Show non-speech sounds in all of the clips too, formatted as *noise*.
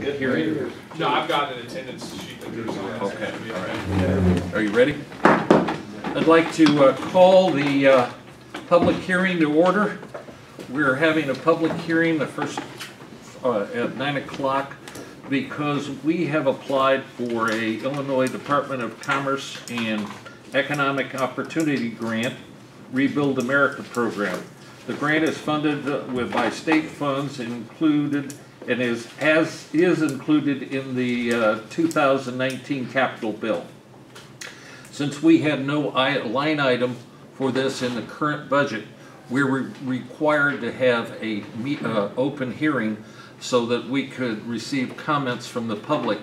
public hearing? No, I've got an attendance sheet that goes on. Okay, all right. Are you ready? I'd like to uh, call the uh, public hearing to order. We're having a public hearing the first, uh, at 9 o'clock because we have applied for a Illinois Department of Commerce and Economic Opportunity Grant, Rebuild America Program. The grant is funded uh, with, by state funds included, and is, as, is included in the uh, 2019 capital bill. Since we had no line item for this in the current budget, we were required to have a me, uh, open hearing so that we could receive comments from the public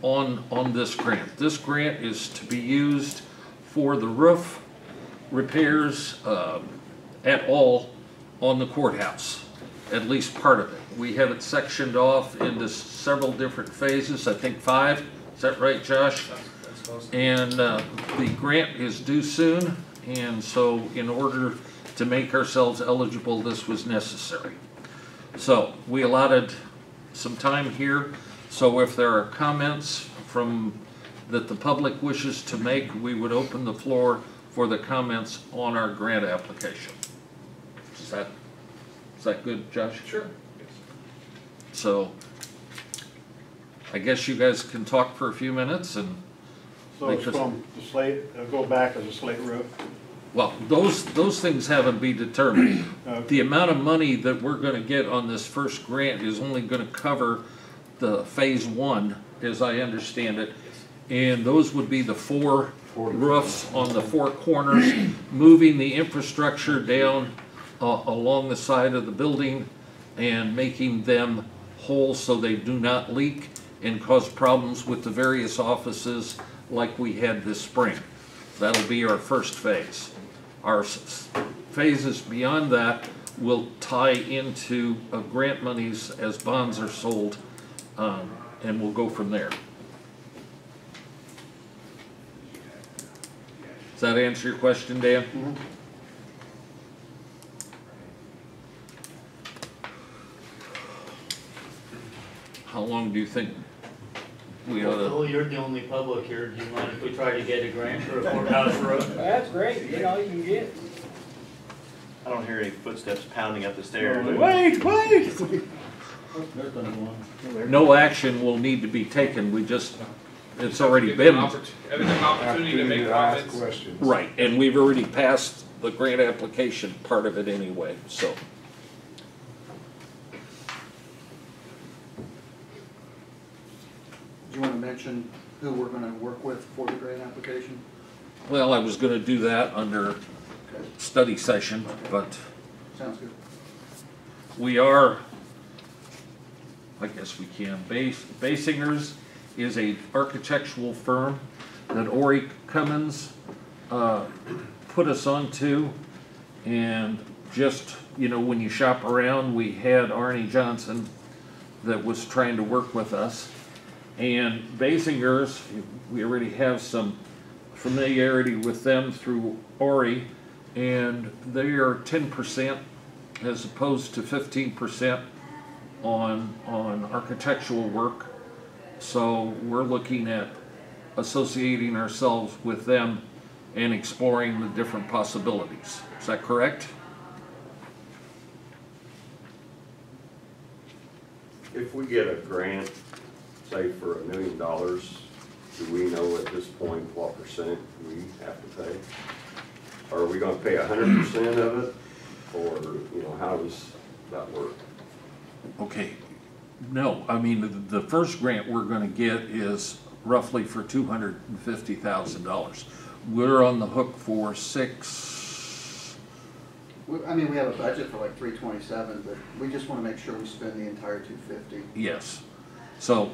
on, on this grant. This grant is to be used for the roof repairs, um, at all on the courthouse, at least part of it. We have it sectioned off into several different phases, I think five, is that right, Josh? And uh, the grant is due soon, and so in order to make ourselves eligible, this was necessary. So we allotted some time here, so if there are comments from, that the public wishes to make, we would open the floor for the comments on our grant application. Is that, is that good, Josh? Sure. So I guess you guys can talk for a few minutes and So it's Because- from the slate, it'll go back as a slate roof. Well, those, those things haven't been determined. Uh, The amount of money that we're gonna get on this first grant is only gonna cover the phase one, as I understand it. And those would be the four roofs on the four corners, moving the infrastructure down uh, along the side of the building and making them whole so they do not leak and cause problems with the various offices like we had this spring. That'll be our first phase. Our phases beyond that will tie into uh, grant monies as bonds are sold, um, and we'll go from there. Does that answer your question, Dan? How long do you think we ought to? Well, you're the only public here, do you mind if we try to get a grant for a courthouse roof? *laughs* That's great, get all you can get. I don't hear any footsteps pounding up the stairs. No. Wait, wait! No action will need to be taken, we just, it's already Give them been. an Having an opportunity to make comments. questions. Right, and we've already passed the grant application part of it anyway, so. Do you want to mention who we're going to work with for the grant application? Well, I was gonna do that under Okay, study session, but sounds good. we are, I guess we can, Bas- Basingers is a architectural firm that Ori Cummins, uh, put us onto. And just, you know, when you shop around, we had Arnie Johnson that was trying to work with us. And Basingers, we already have some familiarity with them through Ori, and they are ten percent as opposed to fifteen percent on, on architectural work. So we're looking at associating ourselves with them and exploring the different possibilities. Is that correct? If we get a grant, say for a million dollars, do we know at this point what percent we have to pay? Are we gonna pay hundred percent of it, or, you know, how does that work? Okay, no, I mean, the, the first grant we're gonna get is roughly for two hundred and fifty thousand dollars. We're on the hook for six, We- I mean, we have a budget for like three twenty-seven, but we just want to make sure we spend the entire two fifty. yes. So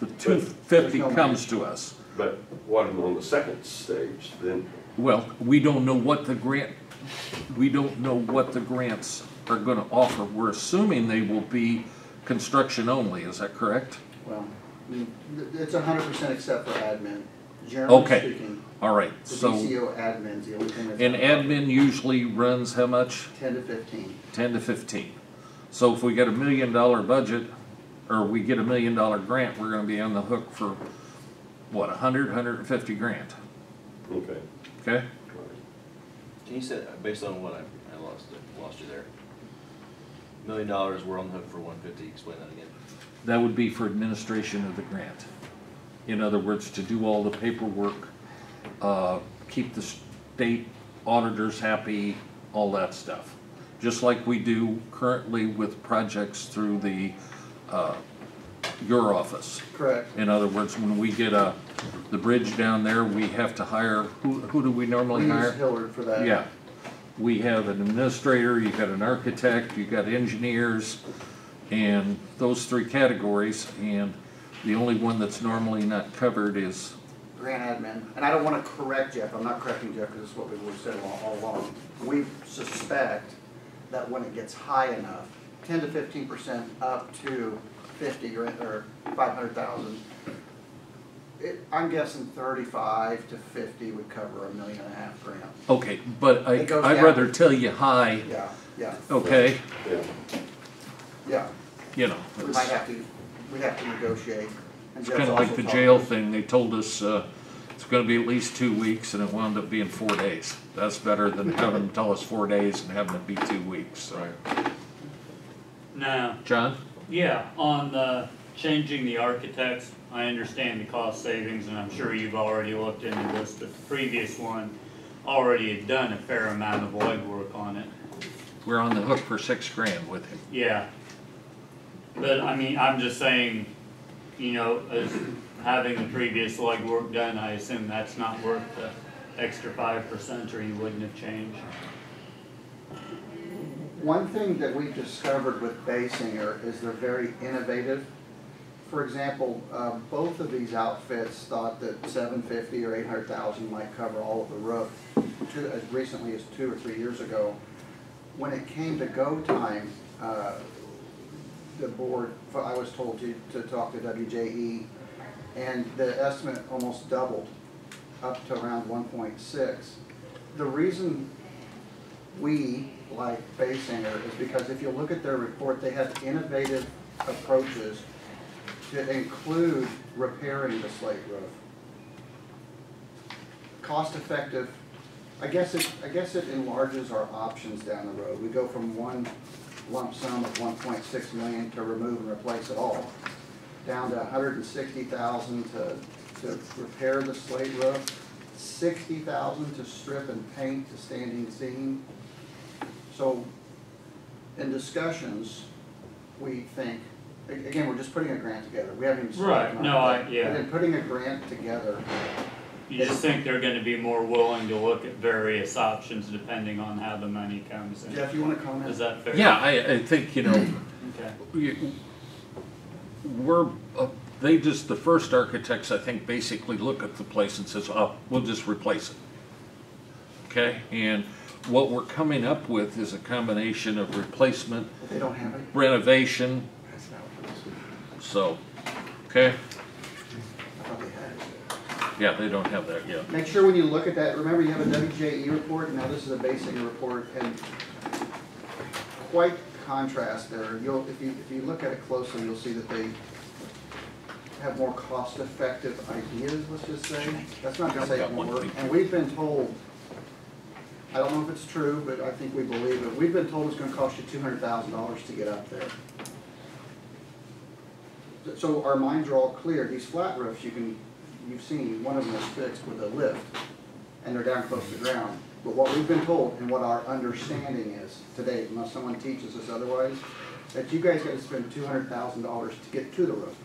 the two fifty no comes to us. But what on the second stage, then, Well, we don't know what the grant, we don't know what the grants are gonna offer. We're assuming they will be construction only, is that correct? Well, I mean, th- it's hundred percent except for admin. Generally Okay. speaking, All right, the so, DCO admin's the only thing that's. and admin usually runs how much? Ten to fifteen. Ten to fifteen. So if we got a million dollar budget, or we get a million dollar grant, we're gonna be on the hook for, what, a hundred, hundred and fifty grand, Okay. okay? Can you say, based on what I, I lost, it- lost you there? Million dollars, we're on the hook for one fifty, explain that again. That would be for administration of the grant. In other words, to do all the paperwork, uh, keep the state auditors happy, all that stuff. Just like we do currently with projects through the, uh, your office. Correct. In other words, when we get a, the bridge down there, we have to hire, who, who do we We normally use hire? Hillard for that. Yeah, we have an administrator, you've got an architect, you've got engineers, and those three categories, and the only one that's normally not covered is, grant admin, and I don't wanna correct Jeff, I'm not correcting Jeff, because it's what we've said all, all along. We suspect that when it gets high enough, ten to fifteen percent up to fifty or, or five hundred thousand, it, I'm guessing thirty-five to fifty would cover a million and a half grant. okay, but I, It goes I'd down. rather tell you high, Yeah, yeah, okay, Yeah. yeah, you know. we it's- might have to, we have to negotiate. and It's Jeff's kinda like also the talking- jail thing, they told us, uh, it's gonna be at least two weeks, and it wound up being four days. That's better than having them tell us four days and having it be two weeks, so. Now, John? yeah, on the changing the architects, I understand the cost savings, and I'm sure you've already looked into this, but the previous one already had done a fair amount of legwork on it. We're on the hook for six grand with him. Yeah. But I mean, I'm just saying, you know, as having the previous legwork done, I assume that's not worth the extra five percent or you wouldn't have changed. One thing that we've discovered with Basinger is they're very innovative. For example, uh, both of these outfits thought that seven fifty or eight hundred thousand might cover all of the roof, two, as recently as two or three years ago. When it came to go time, uh, the board, I was told to, to talk to WJE, and the estimate almost doubled, up to around one point six. The reason we like Basinger is because if you look at their report, they have innovative approaches to include repairing the slate roof. Cost effective, I guess it, I guess it enlarges our options down the road. We go from one lump sum of one point six million to remove and replace it all, down to hundred and sixty thousand to, to repair the slate roof, sixty thousand to strip and paint the standing seam. So, in discussions, we think, again, we're just putting a grant together, we haven't even Right, started on it. no, I- but- yeah. But in putting a grant together, You just think they're gonna be more willing to look at various options depending on how the money comes in. Jeff, you wanna comment? Is that fair? Yeah, I, I think, you know, Okay. you- we're, uh, they just, the first architects, I think, basically look at the place and says, oh, we'll just replace it. Okay, and what we're coming up with is a combination of replacement, they don't have it, renovation, that's not what this is. so, okay? I thought they had it. Yeah, they don't have that yet. Make sure when you look at that, remember you have a WJE report, now this is a basic report, and quite contrast there. You'll, if you, if you look at it closely, you'll see that they have more cost-effective ideas, let's just say. That's not going to say it won't work, and we've been told, I don't know if it's true, but I think we believe it, we've been told it's gonna cost you two hundred thousand dollars to get up there. So our minds are all clear, these flat roofs, you can, you've seen, one of them is fixed with a lift, and they're down close to the ground. But what we've been told, and what our understanding is today, unless someone teaches us otherwise, that you guys spend two hundred thousand dollars to get to the roof.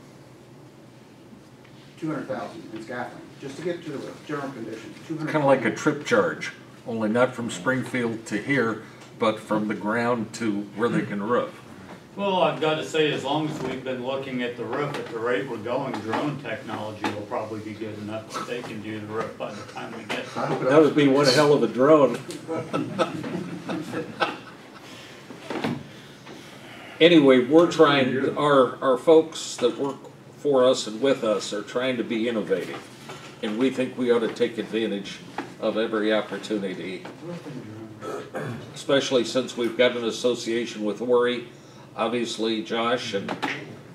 Two hundred thousand in scaffolding, just to get to the roof, general conditions. Kind of like a trip charge, only not from Springfield to here, but from the ground to where they can roof. Well, I've gotta say, as long as we've been looking at the roof at the rate we're going, drone technology will probably be good enough that they can do the roof by the time we get there. That would be one hell of a drone. Anyway, we're trying, our, our folks that work for us and with us are trying to be innovative. And we think we ought to take advantage of every opportunity. Especially since we've got an association with Worry, obviously Josh and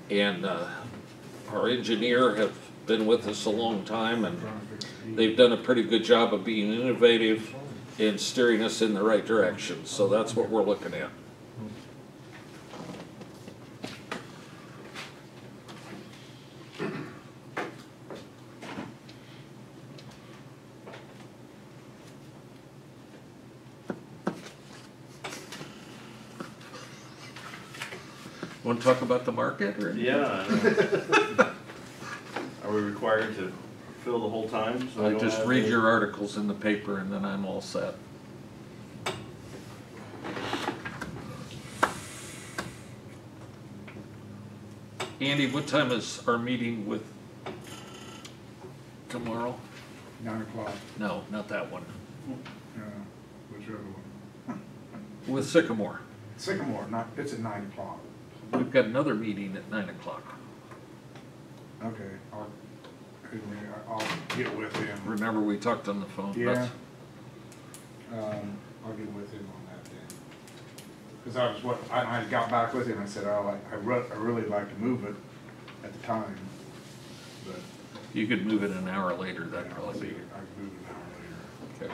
And uh, our engineer have been with us a long time and they've done a pretty good job of being innovative and steering us in the right direction. So that's what we're looking at. Want to talk about the market or? Yeah. *laughs* Are we required to fill the whole time? so we I don't just have read to- your articles in the paper and then I'm all set. Andy, what time is our meeting with tomorrow? Nine o'clock, No, not that one. uh, which other one? *laughs* With Sycamore. Sycamore, not, it's at nine o'clock. We've got another meeting at nine o'clock. Okay, I'll, I'll get with him. Remember, we talked on the phone. Yeah. That's- Um, I'll get with him on that then. Cause I was, what, I, I got back with him, I said, I like, I re- I really like to move it at the time, but. You could move it an hour later, I that'd probably be. I can move it an hour later. Okay.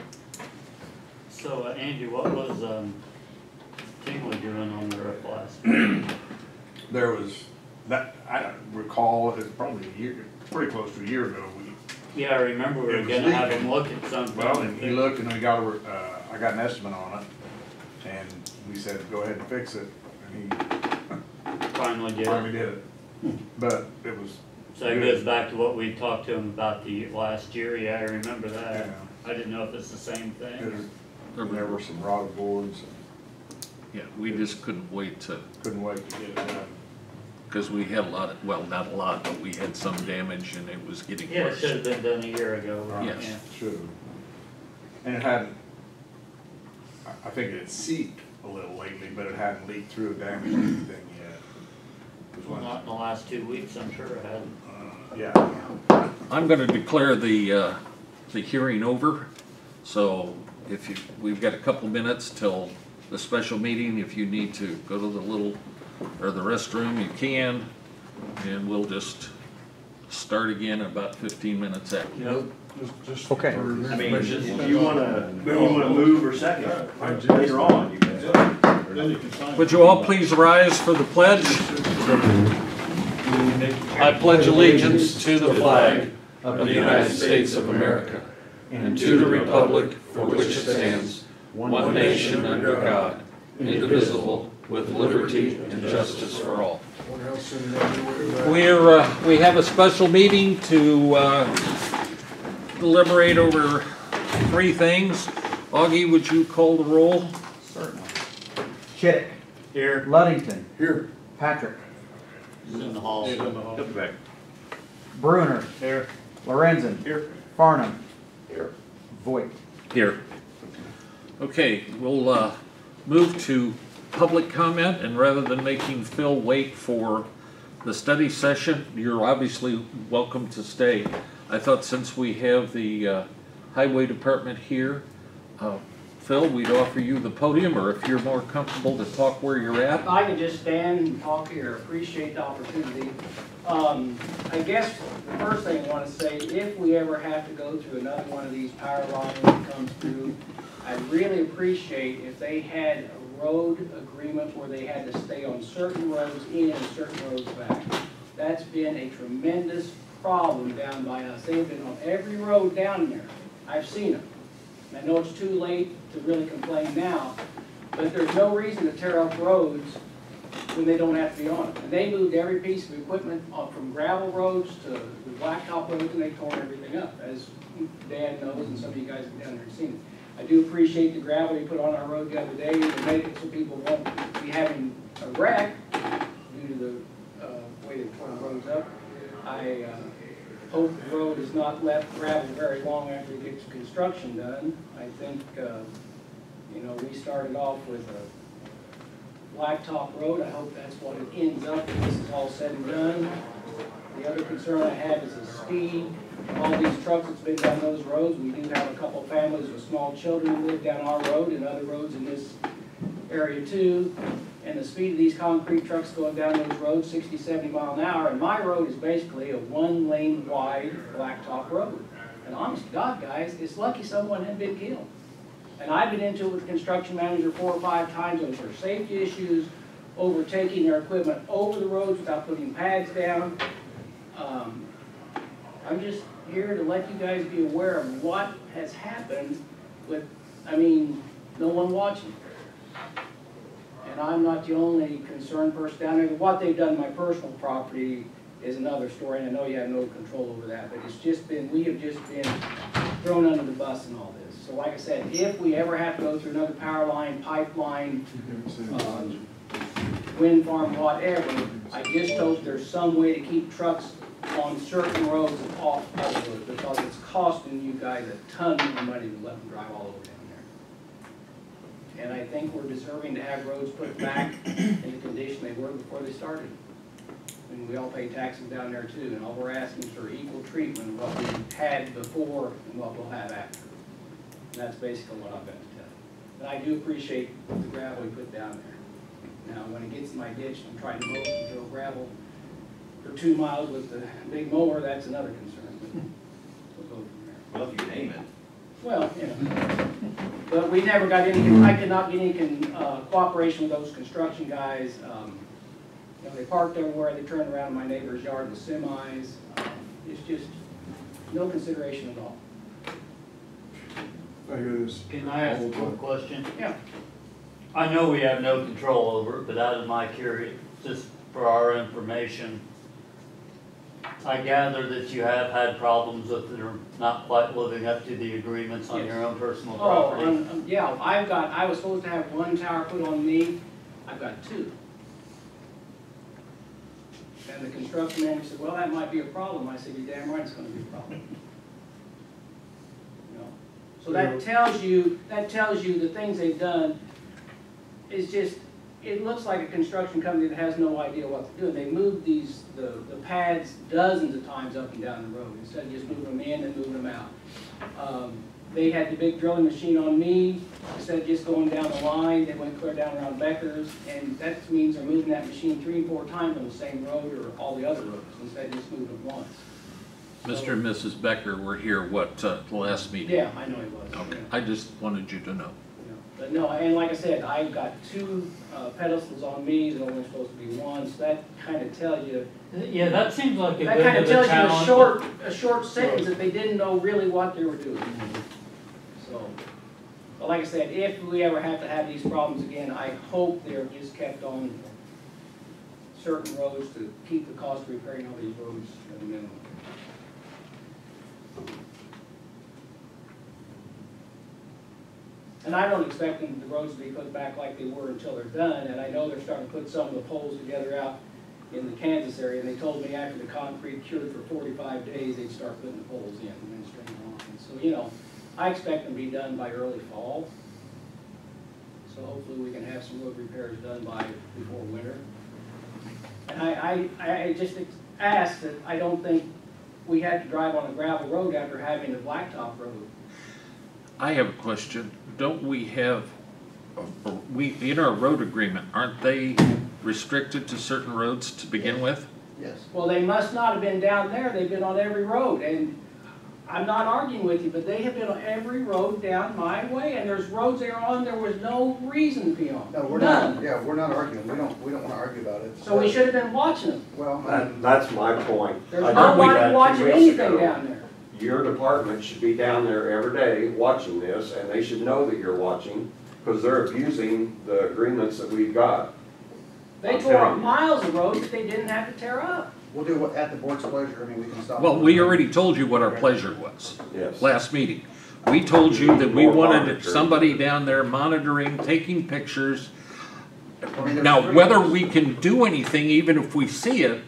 So uh, Andy, what was, um, Tingley doing on the roof last? There was, that, I don't recall, it's probably a year, pretty close to a year ago, we Yeah, I remember we It were was gonna have him look at something. Well, and he looked and we got a, uh, I got an estimate on it, and we said, go ahead and fix it, and he Finally he did finally did it. But it was, So it goes back to what we talked to him about the last year, yeah, I remember that. Yeah. I didn't know if it's the same there, thing. there were some rotted boards, Yeah, we just couldn't wait to, couldn't wait to get it done. Because we had a lot of, well, not a lot, but we had some damage and it was getting Yeah, it worse. should have been done a year ago. Right. Yes. Yeah. Should've. And it hadn't, I, I think it had seeped a little lately, but it hadn't leaked through or damaged anything yet. It was Well, one- not in the last two weeks, I'm sure it hadn't. Yeah, I'm gonna declare the, uh, the hearing over. So if you, we've got a couple minutes till the special meeting. If you need to go to the little, or the restroom, you can. And we'll just start again in about fifteen minutes after. Okay. I mean, if you wanna, if you wanna move or second, later on, you can. Then you can sign. Would you all please rise for the pledge? I pledge allegiance to the flag of the United States of America and to the republic for which it stands, one nation under God, indivisible, with liberty and justice for all. We're, uh, we have a special meeting to uh, deliberate over three things. Augie, would you call the roll? Certainly. Chick, Here, Luddington. Here. Patrick, he's in the hall. Come back. Bruner. Here. Lorenzen. Here. Farnham. Here. Voigt. Here. Okay, we'll uh, move to public comment, and rather than making Phil wait for the study session, you're obviously welcome to stay. I thought since we have the uh, highway department here, uh, Phil, we'd offer you the podium, or if you're more comfortable to talk where you're at. I can just stand and talk here, appreciate the opportunity. Um, I guess the first thing I wanna say, if we ever have to go through another one of these power lines that comes through, I'd really appreciate if they had a road agreement where they had to stay on certain roads in and certain roads back. That's been a tremendous problem down by us. They've been on every road down there. I've seen them. I know it's too late to really complain now, but there's no reason to tear up roads when they don't have to be on it. And they moved every piece of equipment from gravel roads to the blacktop roads, and they tore everything up, as Dan knows, and some of you guys have down there and seen it. I do appreciate the gravel you put on our road the other day, to make it so people won't be having a wreck due to the, uh, way the roads up. I, uh, hope the road is not left gravel very long after it gets construction done. I think, uh, you know, we started off with a blacktop road. I hope that's what it ends up when this is all said and done. The other concern I have is the speed. All these trucks that's been down those roads, we do have a couple families with small children who live down our road and other roads in this area too. and the speed of these concrete trucks going down those roads, 60, 70 mile an hour, and my road is basically a one-lane wide blacktop road. And honest to God, guys, it's lucky someone hadn't been killed. And I've been into it with the construction manager four or five times over safety issues, over taking their equipment over the roads without putting pads down. Um, I'm just here to let you guys be aware of what has happened with, I mean, no one watching. And I'm not the only concerned person down there. What they've done to my personal property is another story, and I know you have no control over that, but it's just been, we have just been thrown under the bus in all this. So like I said, if we ever have to go through another power line, pipeline, um, wind farm, whatever, I just hope there's some way to keep trucks on certain roads off roads, because it's costing you guys a ton of money to let them drive all over down there. And I think we're deserving to have roads put back in the condition they were before they started. And we all pay taxes down there too, and all we're asking is for equal treatment of what we had before and what we'll have after. And that's basically what I've got to tell you. But I do appreciate the gravel we put down there. Now, when it gets in my ditch, I'm trying to mow and throw gravel for two miles with the big mower, that's another concern. But We'll go from there. Well, if you name it. Well, you know, but we never got any, I could not get any uh, cooperation with those construction guys. Um, You know, they parked everywhere, they turned around in my neighbor's yard with semis. Um, It's just no consideration at all. I hear this. Can I ask a quick question? Yeah. I know we have no control over it, but out of my curiosity, just for our information, I gather that you have had problems with they're not quite living up to the agreements on your own personal Oh, property. um, um, yeah, I've got, I was supposed to have one tower put on me, I've got two. And the construction manager said, well, that might be a problem. I said, you're damn right it's gonna be a problem. You know, So that tells you, that tells you the things they've done is just, it looks like a construction company that has no idea what to do. They moved these, the, the pads dozens of times up and down the road, instead of just moving them in and moving them out. Um, They had the big drilling machine on me, instead of just going down the line, they went clear down around Becker's, and that means they're moving that machine three and four times on the same road or all the other roads, instead of just moving it once. Mr. and Mrs. Becker were here, what, uh, the last meeting? Yeah, I know it was. Okay, yeah. I just wanted you to know. Yeah. But no, and like I said, I've got two uh, pedestals on me, there's only supposed to be one, so that kind of tells you, Yeah, that seems like a that kind of of tells you a short, a short sentence that they didn't know really what they were doing. So, but like I said, if we ever have to have these problems again, I hope they're just kept on certain roads to keep the cost of repairing all these roads at a minimum. And I don't expect them, the roads to be put back like they were until they're done, and I know they're starting to put some of the poles together out in the Kansas area, and they told me after the concrete cured for forty-five days, they'd start putting the poles in and string on. So, you know, I expect them to be done by early fall. So hopefully we can have some road repairs done by, before winter. And I, I, I just ask that, I don't think we had to drive on a gravel road after having a blacktop road. I have a question. Don't we have, uh, we, in our road agreement, aren't they restricted to certain roads to begin with? Yes. Well, they must not have been down there, they've been on every road, and I'm not arguing with you, but they have been on every road down my way, and there's roads they're on, there was no reason to be on, No, we're not, none. yeah, we're not arguing, we don't, we don't wanna argue about it. So we should have been watching them. Well, That, that's my point. There's I think we nobody had two watching weeks anything ago. down there. Your department should be down there every day watching this, and they should know that you're watching, because they're abusing the agreements that we've got. They I'm tore up telling you. miles of roads that they didn't have to tear up. we'll do what, at the board's pleasure, I mean, we can stop. Well, we already told you what our pleasure was, Yes. last meeting. We told you that we More wanted monitoring. somebody down there monitoring, taking pictures. I mean, there's Now, three whether us. we can do anything, even if we see it,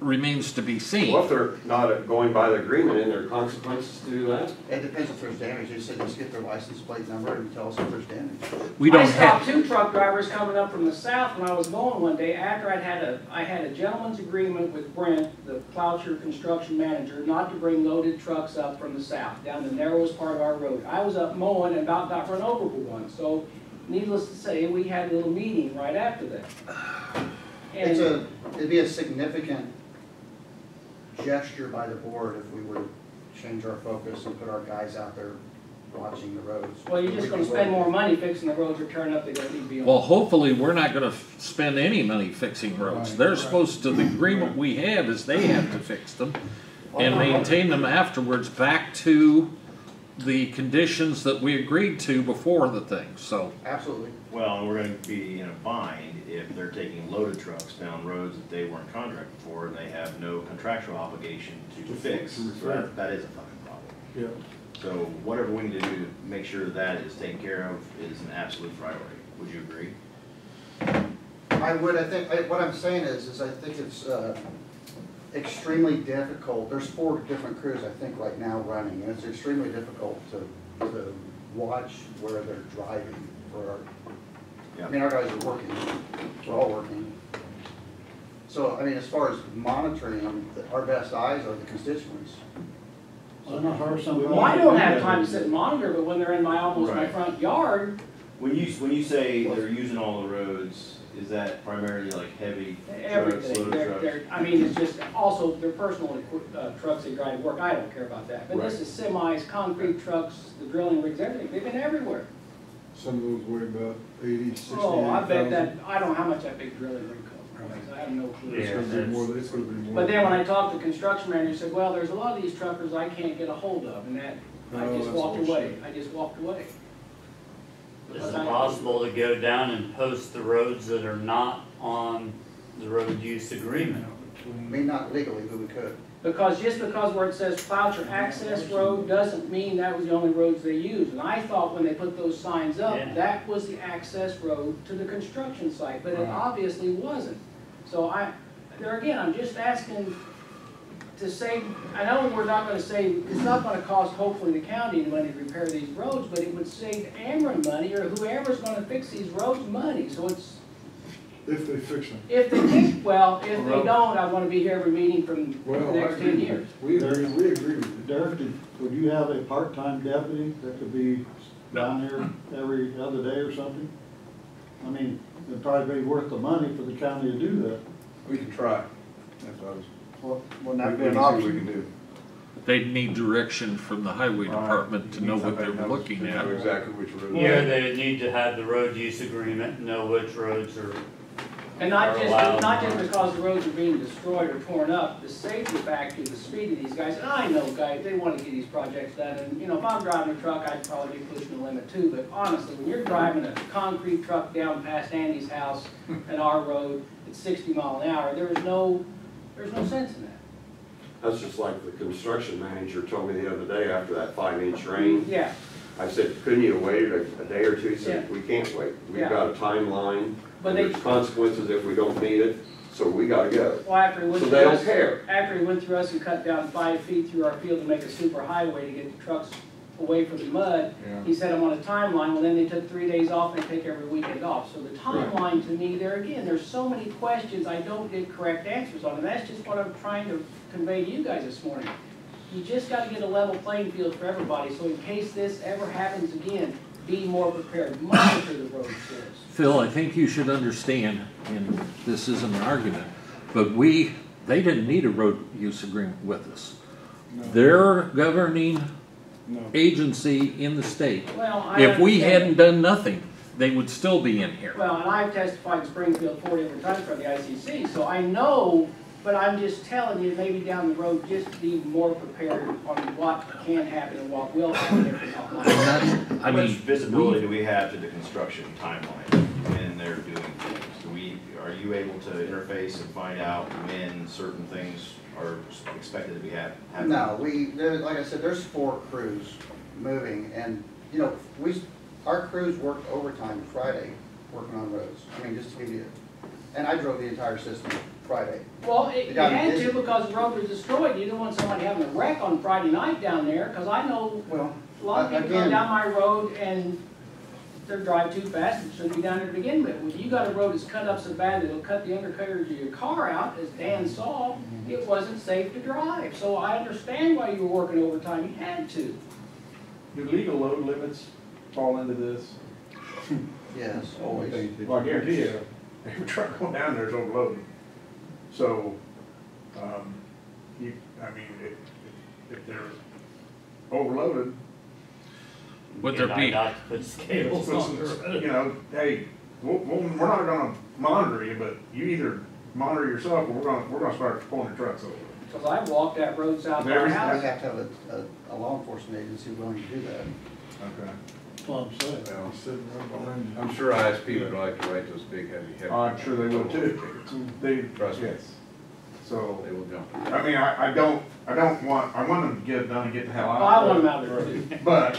remains to be seen. Well, if they're not going by the agreement, and there are consequences to that? It depends if there's damage, they said just get their license plate number and tell us if there's damage. We don't I stopped have, two truck drivers coming up from the south when I was going one day after I'd had a, I had a gentleman's agreement with Brent, the Plowshare construction manager, not to bring loaded trucks up from the south, down the narrowest part of our road. I was up mowing and about got run over with one, so needless to say, we had a little meeting right after that. It's a, it'd be a significant gesture by the board if we were to change our focus and put our guys out there watching the roads. well, you're just gonna spend more money fixing the roads or tearing up, they're gonna be on. Well, hopefully, we're not gonna f- spend any money fixing roads. They're supposed to, the agreement we have is they have to fix them and maintain them afterwards back to the conditions that we agreed to before the thing, so. Absolutely. Well, and we're gonna be in a bind if they're taking loaded trucks down roads that they weren't contracted for and they have no contractual obligation to To fix. to So repair. that, that is a fucking problem. Yeah. So whatever we need to do to make sure that is taken care of is an absolute priority. Would you agree? I would, I think, I- what I'm saying is, is I think it's uh, extremely difficult, there's four different crews, I think, right now running, and it's extremely difficult to, to watch where they're driving for our, I mean, our guys are working, we're all working. So, I mean, as far as monitoring them, the- our best eyes are the constituents. Well, I don't have time to sit and monitor, but when they're in my, almost my Right. front yard, When you, when you say they're using all the roads, is that primarily like heavy trucks, everything, loaded they're, trucks? they're, I mean, it's just, also, their personal equi- uh, trucks they drive to work, I don't care about that. But this is semis, concrete trucks, the drilling rigs, everything, they've been everywhere. Some of those weigh about eighty, sixty, Oh, I bet eight that. I don't know how much that big drilling rig costs, I have no clue. It's gonna be more, it's gonna be more. But then when I talked to the construction manager, he said, well, there's a lot of these truckers I can't get a hold of, and that, I Oh, just that's walked bullshit. away, I just walked away. Is it possible to go down and post the roads that are not on the road use agreement? I mean, not legally, but we could. Because just because where it says Cloucher Access Road doesn't mean that was the only roads they used. And I thought when they put those signs up, Yeah. that was the access road to the construction site, but it uh-huh. obviously wasn't. So I, there again, I'm just asking to save, I know we're not gonna save, it's not gonna cost hopefully the county any money to repair these roads, but it would save Ameren money or whoever's gonna fix these roads money. So it's, If they fix them. if they think, well, if they don't, I wanna be here every meeting from the Well, I next ten with years. We agree, we agree with you. Derek, did- would you have a part-time deputy that could be down here every other day or something? I mean, it'd probably be worth the money for the county to do that. We can try. That's what I was. Well, Wouldn't that be an see what we can option? do. They'd need direction from the highway Right. department to know what they're looking to at. Know exactly which road. Yeah, they need to have the road use agreement, know which roads are, And not just, not just because the roads are being destroyed or torn up, the safety factor, the speed of these guys, and I know guys, they wanna get these projects done, and, you know, if I'm driving a truck, I'd probably be pushing the limit too, but honestly, when you're driving a concrete truck down past Andy's house *laughs* and our road at sixty mile an hour, there is no, there's no sense in that. That's just like the construction manager told me the other day after that five inch rain. Yeah, I said, couldn't you have waited a, a day or two? He said, Yeah. we can't wait. We've Yeah. got a timeline. But they- There's consequences if we don't meet it, so we gotta go. well, after he went So through they don't us, care. after he went through us and cut down five feet through our field to make a super highway to get the trucks away from the mud, Yeah. He said I'm on a timeline, well then they took three days off and they take every weekend off. So the timeline to me, there again, there's so many questions I don't get correct answers on, and that's just what I'm trying to convey to you guys this morning. You just gotta get a level playing field for everybody, so in case this ever happens again, be more prepared, monitor the road shows. Phil, I think you should understand, and this isn't an argument, but we, they didn't need a road use agreement with us. They're governing No. agency in the state. Well, If we hadn't done nothing, they would still be in here. Well, and I've testified in Springfield four different times for the ICC, so I know, but I'm just telling you, maybe down the road, just be more prepared on what can happen and what will happen if it's not. And that's, I How much mean, visibility do we have to the construction timeline when they're doing things? Do we, are you able to interface and find out when certain things are expected to be hap- happening? No, we, there, like I said, there's four crews moving, and, you know, we, our crews worked overtime Friday, working on roads. I mean, just to give you, and I drove the entire system Friday. Well, it- It you had busy. to because the road was destroyed, you didn't want somebody having a wreck on Friday night down there, cause I know Well, a lot of people go again- down my road and they drive too fast and shouldn't be down there to begin with. When you got a road that's cut up so bad that it'll cut the undercarriage of your car out, as Dan saw, Mm-hmm. it wasn't safe to drive. So I understand why you were working overtime, you had to. Do legal load limits fall into this? Yes, *laughs* always. Well, I guarantee you, *laughs* every truck going down there is overloading. So, um, you, I mean, if, if they're overloaded, Would there be, night, not to put scales *laughs* on the road. you know, hey, we'll, we'll, we're not gonna monitor you, but you either monitor yourself or we're gonna, we're gonna start pulling the trucks over. Cause I walked that road south of There our is- We have to have a, a, a law enforcement agency willing to do that. Okay. That's what I'm saying. Now, sitting right behind you. I'm sure ISP would like to write those big heavy, heavy. I'm sure they will too. They, Trust me. yes. So, They will jump. I mean, I, I don't, I don't want, I want them to get it done and get the hell out. Oh, I want them out there too. *laughs* But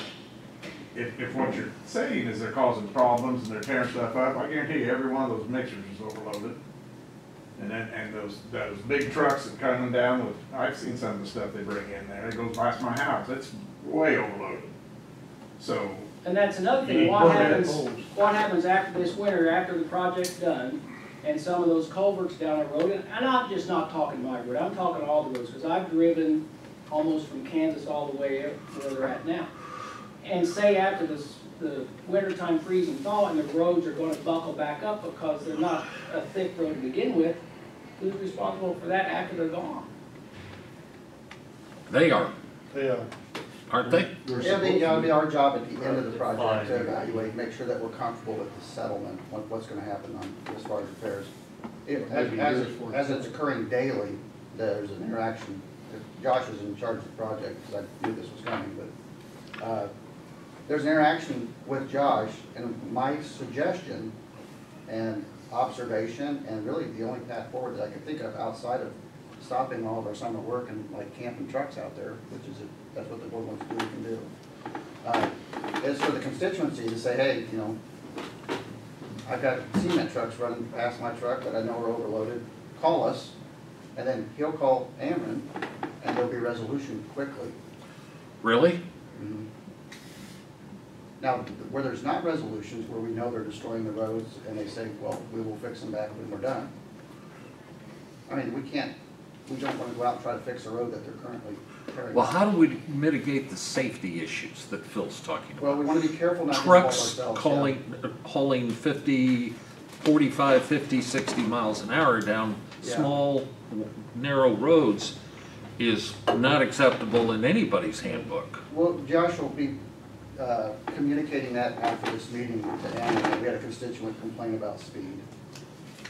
if, if what you're saying is they're causing problems and they're tearing stuff up, I guarantee you, every one of those mixers is overloaded. And then, and those, those big trucks that coming down with, I've seen some of the stuff they bring in there, it goes past my house, it's way overloaded. So, And that's another thing, what happens, what happens after this winter, after the project's done, and some of those culverts down the road, and and I'm just not talking my road, I'm talking all the roads, because I've driven almost from Kansas all the way up where they're at now. And say after this, the wintertime freezing thaw, and the roads are gonna buckle back up because they're not a thick road to begin with, who's responsible for that after they're gone? they are, Yeah, aren't they? They're It'll be, it'll be our job at the end of the project to evaluate, make sure that we're comfortable with the settlement, what, what's gonna happen on, as far as repairs. It, as, as, it- as it's occurring daily, there's an interaction. Josh is in charge of the project, because I knew this was coming, but, uh, there's an interaction with Josh, and my suggestion and observation, and really the only path forward that I could think of outside of stopping all of our summer work and like camping trucks out there, which is, if that's what the board wants to do, we can do. Uh, Is for the constituency to say, hey, you know, I've got cement trucks running past my truck that I know are overloaded, call us, and then he'll call Ameren, and there'll be resolution quickly. Really? Mhm. Now, where there's not resolutions, where we know they're destroying the roads, and they say, well, we will fix them back when we're done. I mean, we can't, we don't wanna go out and try to fix a road that they're currently Well, how do we mitigate the safety issues that Phil's talking about? Well, we wanna be careful not to involve Trucks ourselves. calling, hauling 50, 45, 50, 60 miles an hour down Yeah. small, narrow roads is not acceptable in anybody's handbook. Well, Josh will be uh, communicating that after this meeting to Anna, we had a constituent complain about speed.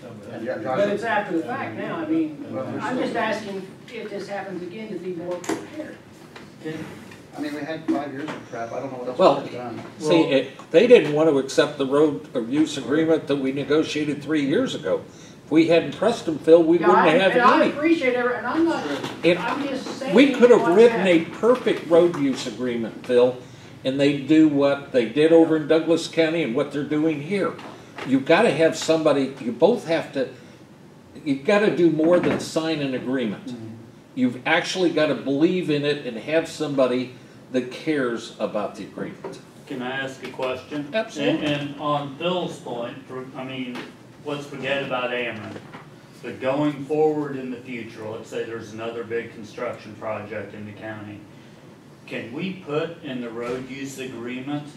And Jo- Josh- But it's after the fact now, I mean, I'm just asking if this happens again to be more prepared. I mean, we had five years of prep, I don't know what else Well, we could have done. See, it- they didn't want to accept the road use agreement that we negotiated three years ago. If we hadn't pressed them, Phil, we Yeah, wouldn't I- have And I any. apprave every, and I'm not, It- I'm just saying. We could have what's written a happening. perfect road use agreement, Phil, and they do what they did over in Douglas County and what they're doing here. You've got to have somebody, you both have to, you've got to do more than sign an agreement. Mm-hmm. You've actually got to believe in it and have somebody that cares about the agreement. Can I ask a question? Absolutely. And, and on Phil's point, for- I mean, let's forget about Ameren. But going forward in the future, let's say there's another big construction project in the county. Can we put in the road use agreement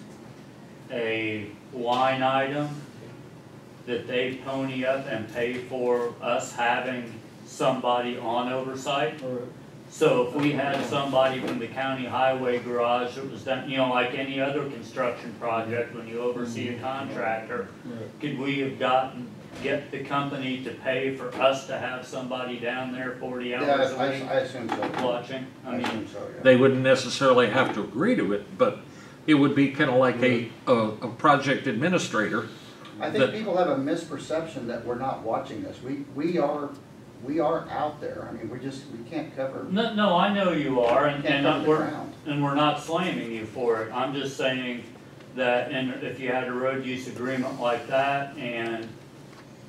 a line item that they pony up and pay for us having somebody on oversight? So if we had somebody from the county highway garage that was done, you know, like any other construction project, when you oversee a contractor, could we have gotten, get the company to pay for us to have somebody down there forty Yeah, hours I, a week I assume so. watching? I I mean, assume so, yeah. They wouldn't necessarily have to agree to it, but it would be kind of like a, a, a project administrator. I think people have a misperception that we're not watching this. We, we are, we are out there. I mean, we just, we can't cover, no, no, I know you are, and, and we're, ground. And we're not slamming you for it, I'm just saying that, and if you had a road use agreement like that, and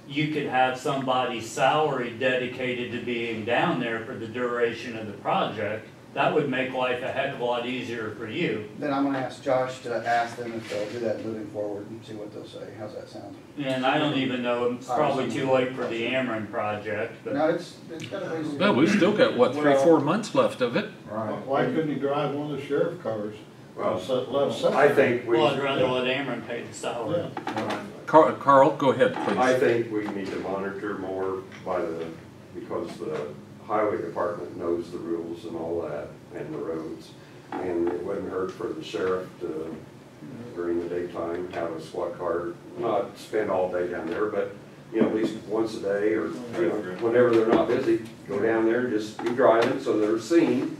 you could have somebody's salary dedicated to being down there for the duration of the project, that would make life a heck of a lot easier for you. Then I'm gonna ask Josh to ask them if they'll do that moving forward and see what they'll say. How's that sound? And I don't even know, it's probably too late for the Ameren project, but. No, it's, it's got a ways to Well, go. we still got, what, three, four months left of it? Right. why couldn't he drive one of the sheriff cars? Well, Left side. I think we. Well, I'd rather let Ameren pay the salary. Yeah. Right. Carl, Carl, go ahead, I please. think we need to monitor more by the, because the highway department knows the rules and all that, and the roads. And it wouldn't hurt for the sheriff to, during the daytime, have a SWAT car, not spend all day down there, but, you know, at least once a day, or, you know, whenever they're not busy, go down there and just be driving, so they're seen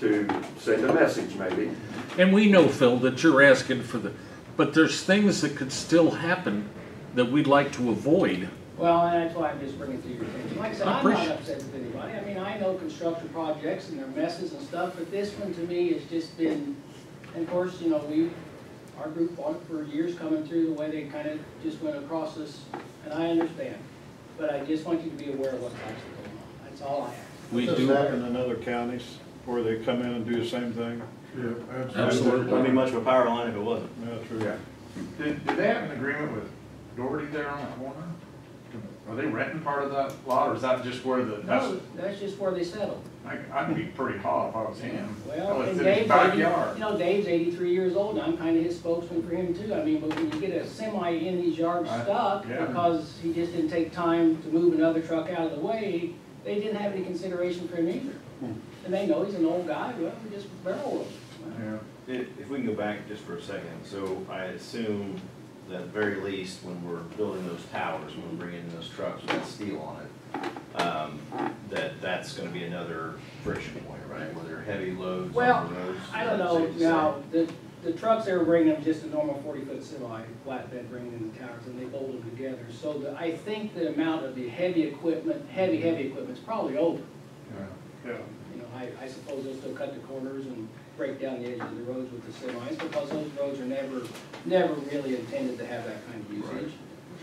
to send a message maybe. And we know, Phil, that you're asking for the, but there's things that could still happen that we'd like to avoid. Well, and that's why I'm just bringing it to your attention. Like I said, I I'm not upset with anybody. I mean, I know construction projects and their messes and stuff, but this one to me has just been, and of course, you know, we, our group fought it for years coming through the way they kind of just went across us, and I understand. But I just want you to be aware of what's actually going on. That's all I ask. We Does do, that in other counties where they come in and do the same thing? Yeah, Absolutely. absolutely. Wouldn't be much of a power line if it wasn't. Yeah, true. Yeah. Did, did they have an agreement with Doherty there on that corner? Are they renting part of that lot, or is that just where the, that's, No, that's just where they settled. I- I'd be pretty hot if I was him. Well, It's and in his Dave's eighty, backyard. you know, Dave's eighty-three years old, and I'm kinda his spokesman for him too. I mean, but when you get a semi in his yard I- stuck, yeah. because he just didn't take time to move another truck out of the way, they didn't have any consideration for him either. Hmm. And they know he's an old guy, well, we just barrel him. Yeah. If, if we can go back just for a second, so I assume that at the very least, when we're building those towers, when we bring in those trucks with that steel on it, um, that that's gonna be another friction point, right, where there are heavy loads Well, on the roads. I don't know, safe to now, the, the trucks they were bringing them, just a normal forty-foot semi, flatbed bringing in the towers, and they bolt them together. So the, I think the amount of the heavy equipment, heavy, heavy equipment, equipment's probably over. Yeah. Yeah. You know, I, I suppose they'll still cut the corners and break down the edges of the roads with the semis, because those roads are never, never really intended to have that kind of usage.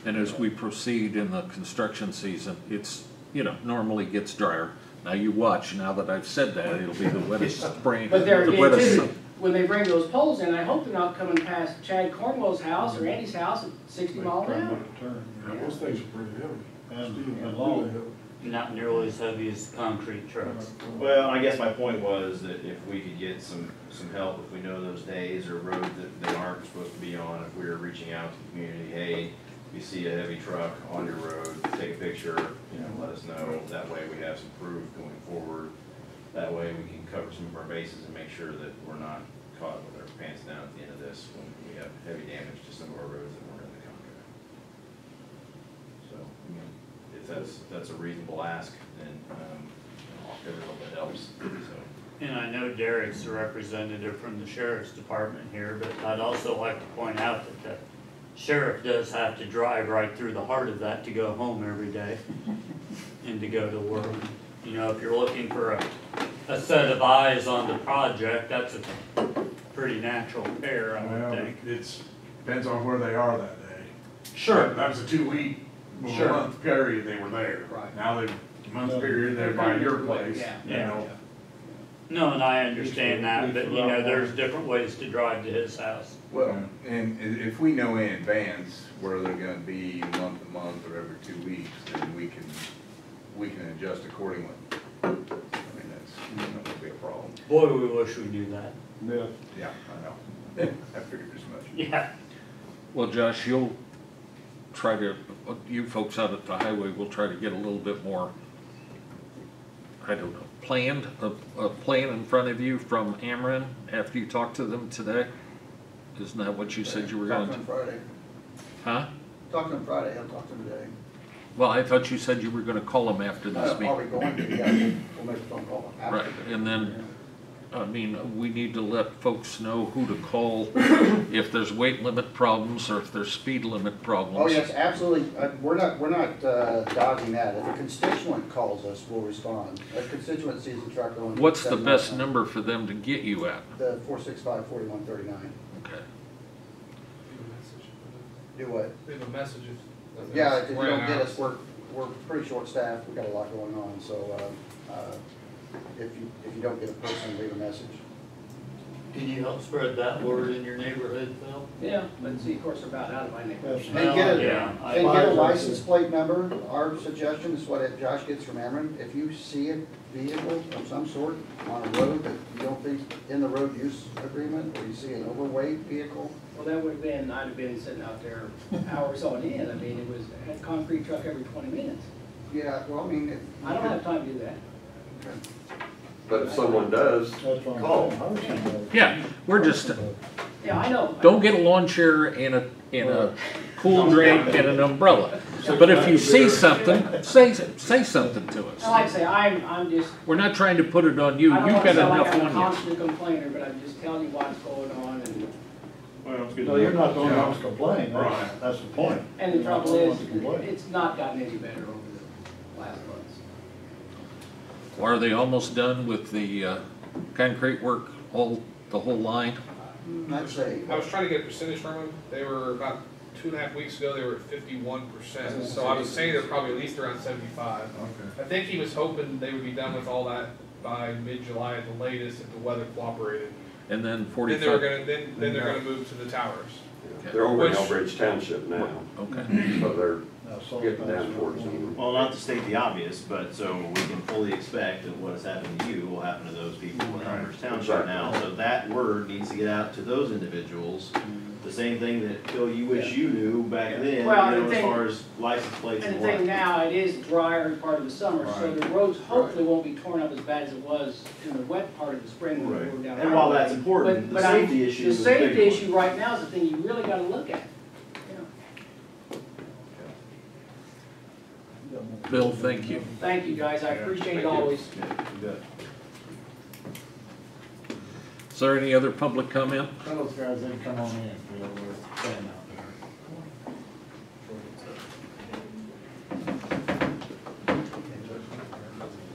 and as we proceed in the construction season, it's, you know, normally gets drier. Now you watch, now that I've said that, it'll be the wettest *laughs* spring, But there the again, wettest. too, when they bring those poles in, I hope they're not coming past Chad Cornwell's house or Andy's house at sixty mile an hour. Turn. Those things are pretty heavy. And, Steel, and really long. Not nearly as heavy as concrete trucks. Well, I guess my point was that if we could get some, some help, if we know those days or roads that they aren't supposed to be on, if we were reaching out to the community, hey, you see a heavy truck on your road, take a picture, you know, let us know, that way we have some proof going forward. That way we can cover some of our bases and make sure that we're not caught with our pants down at the end of this when we have heavy damage to some of our roads that weren't in the contract. So, I mean, if that's, that's a reasonable ask, then, um, every little bit helps, so. And I know Derek's the representative from the sheriff's department here, but I'd also like to point out that the sheriff does have to drive right through the heart of that to go home every day *laughs* and to go to work. You know, if you're looking for a, a set of eyes on the project, that's a pretty natural pair, I would Well, think. it's, depends on where they are that day. Sure. That was a two-week, well, Sure. month period they were there. Right. Now they, month period, they're by your place, Yeah. you know. No, and I understand that, but you know, there's different ways to drive to his house. Well, and i- if we know in advance where they're gonna be month to month or every two weeks, then we can, we can adjust accordingly. I mean, that's not gonna be a problem. Boy, we wish we knew that. Yeah, Yeah, I know. *laughs* I figured as much. Yeah. Well, Josh, you'll try to, you folks out at the highway will try to get a little bit more, I don't know, planned, a, a plan in front of you from Ameren after you talk to them today? Isn't that what you said you were going to to? Friday. Huh? Talk to him Friday, I'll talk to him today. Well, I thought you said you were gonna call them after this meeting. going to, yeah, we'll we'll make a phone call. after. Right, and then, I mean, we need to let folks know who to call *coughs* if there's weight limit problems or if there's speed limit problems. Oh, yes, absolutely. Uh, We're not, we're not uh, dodging that. If a constituent calls us, we'll respond. A constituent sees a truck going. What's the best number for them to get you at? hour. The four six five forty-one thirty-nine. Okay. Do what? Leave a message. Yeah, if you don't get us, we're, we're pretty short-staffed. We've got a lot going on, so uh, uh, if you, if you don't get a person, leave a message. Can you help spread that word in your neighborhood, Phil? Yeah, but see, of course, they're about out of my neighborhood. Yes. And get a, Yeah, I- and get a license plate number. Our suggestion is what Josh gets from Ameren. If you see a vehicle of some sort on a road that you don't think in the road use agreement, or you see an overweight vehicle? Well, that would have been, I'd have been sitting out there hours on end, I mean, it was, had a concrete truck every twenty minutes. Yeah, well, I mean, if. I don't have time to do that. But if someone does, That's what I'm Call. saying. I was saying that. Yeah, we're just, Yeah, I know. don't get a lawn chair and a, and a cool drink and an umbrella. But if you see something, say, say something to And us. like I say, I'm, I'm just, We're not trying to put it on you, I you've don't want to got sound like enough I'm a on you. constant complainer, but I'm just telling you what's going on and, Well, it's good. No, you're not the one that's complaining, that's, that's the point. and the trouble is, it's not gotten any better over the last months. Are they almost done with the, uh, concrete work, all, the whole line? I'd say, I was trying to get a percentage from them, they were about two and a half weeks ago, they were at fifty-one percent, so I was saying they're probably at least around seventy-five. Okay. I think he was hoping they would be done with all that by mid-July at the latest, if the weather cooperated. And then Then they were forty-five, gonna, then, then they're gonna move to the towers. they're over in Which- Elbridge Township now, okay. so they're That's all getting down towards what- them. Well, not to state the obvious, but so we can fully expect that what has happened to you will happen to those people in Elbridge Township now. So that word needs to get out to those individuals. The same thing that, Phil, you wish you knew back then, you Well, the know, as thing- far as license plates And and the thing what. now, it is drier in part of the summer, so the roads hopefully won't be torn up as bad as it was in the wet part of the spring when we Right. were down. And while way. that's important, But- the but I'm- safety issue The is a big safety one. issue right now is the thing you really gotta look at. you know. Bill, thank you. Thank you, guys, I appreciate it always. Is there any other public comment? Tell those guys they come on in, Bill, we're staying out there.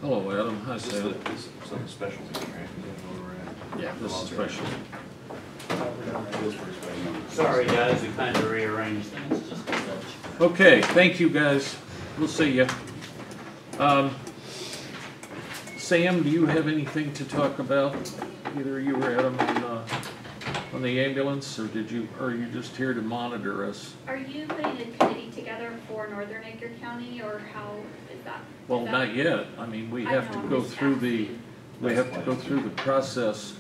Hello, Adam, hi This is Sam. the- this is Something special, right? Yeah, this is special. Feels pretty special. Sorry, guys, we kind of rearranged things just a touch. Okay, thank you, guys. We'll see you. Um, Sam, do you have anything to talk about? Either you or Adam on, uh, on the ambulance, or did you, or are you just here to monitor us? Are you putting a committee together for Northern Edgar County, or how is that? Well, is that- not yet. I mean, we I have to I'm go just through the, asking. we have to go through the process,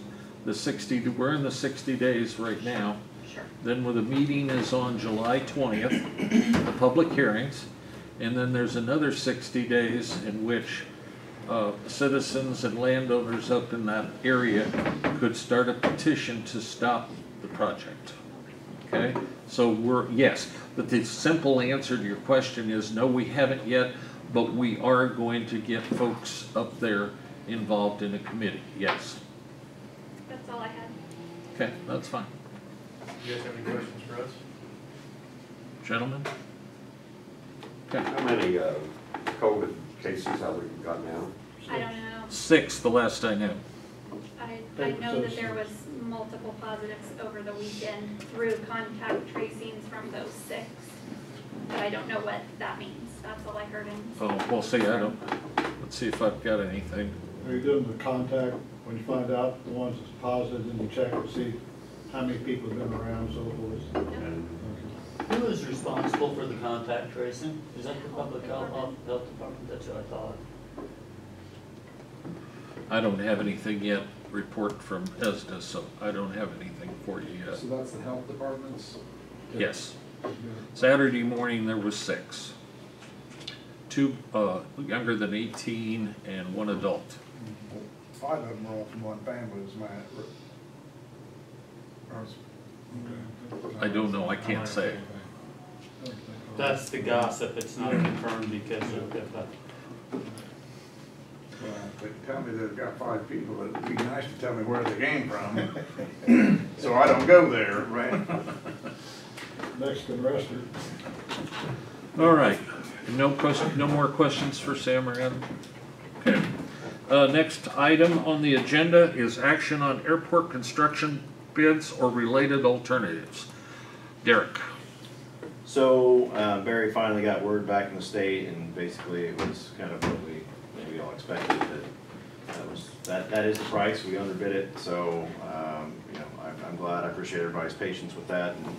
the sixty, we're in the sixty days right now. Sure. Then with the meeting is on July twentieth, the public hearings, and then there's another sixty days in which uh, citizens and landowners up in that area could start a petition to stop the project. Okay, so we're, yes, but the simple answer to your question is, no, we haven't yet, but we are going to get folks up there involved in a committee, yes. That's all I had. Okay, that's fine. You guys have any questions for us? Gentlemen? Okay. How many, uh, COVID cases have we got now? I don't know. Six, the last I knew. I, I know that there was multiple positives over the weekend through contact tracings from those six. But I don't know what that means. That's all I heard in. Oh, well, see, I don't, let's see if I've got anything. Are you doing the contact, when you find out the ones that's positive, then you check and see how many people have been around, so forth? Yep. Who is responsible for the contact tracing? Is that the public health, health department? That's what I thought. I don't have anything yet, report from ESDA, so I don't have anything for you yet. So that's the health department's? Yes. Saturday morning, there was six. Two, uh, younger than eighteen and one adult. Five of them were all from one family, was my. I don't know, I can't say. That's the gossip, it's not confirmed because of, if, uh, Well, if they tell me they've got five people, it'd be nice to tell me where they came from, *laughs* so I don't go there. Right. Mexican restaurant. All right, no question, no more questions for Sam or Adam? Okay. Uh, next item on the agenda is action on airport construction bids or related alternatives. Derek? So, uh, Barry finally got word back from the state and basically it was kind of what we, maybe all expected that that was, that, that is the price, we underbid it, so, um, you know, I'm, I'm glad, I appreciate everybody's patience with that and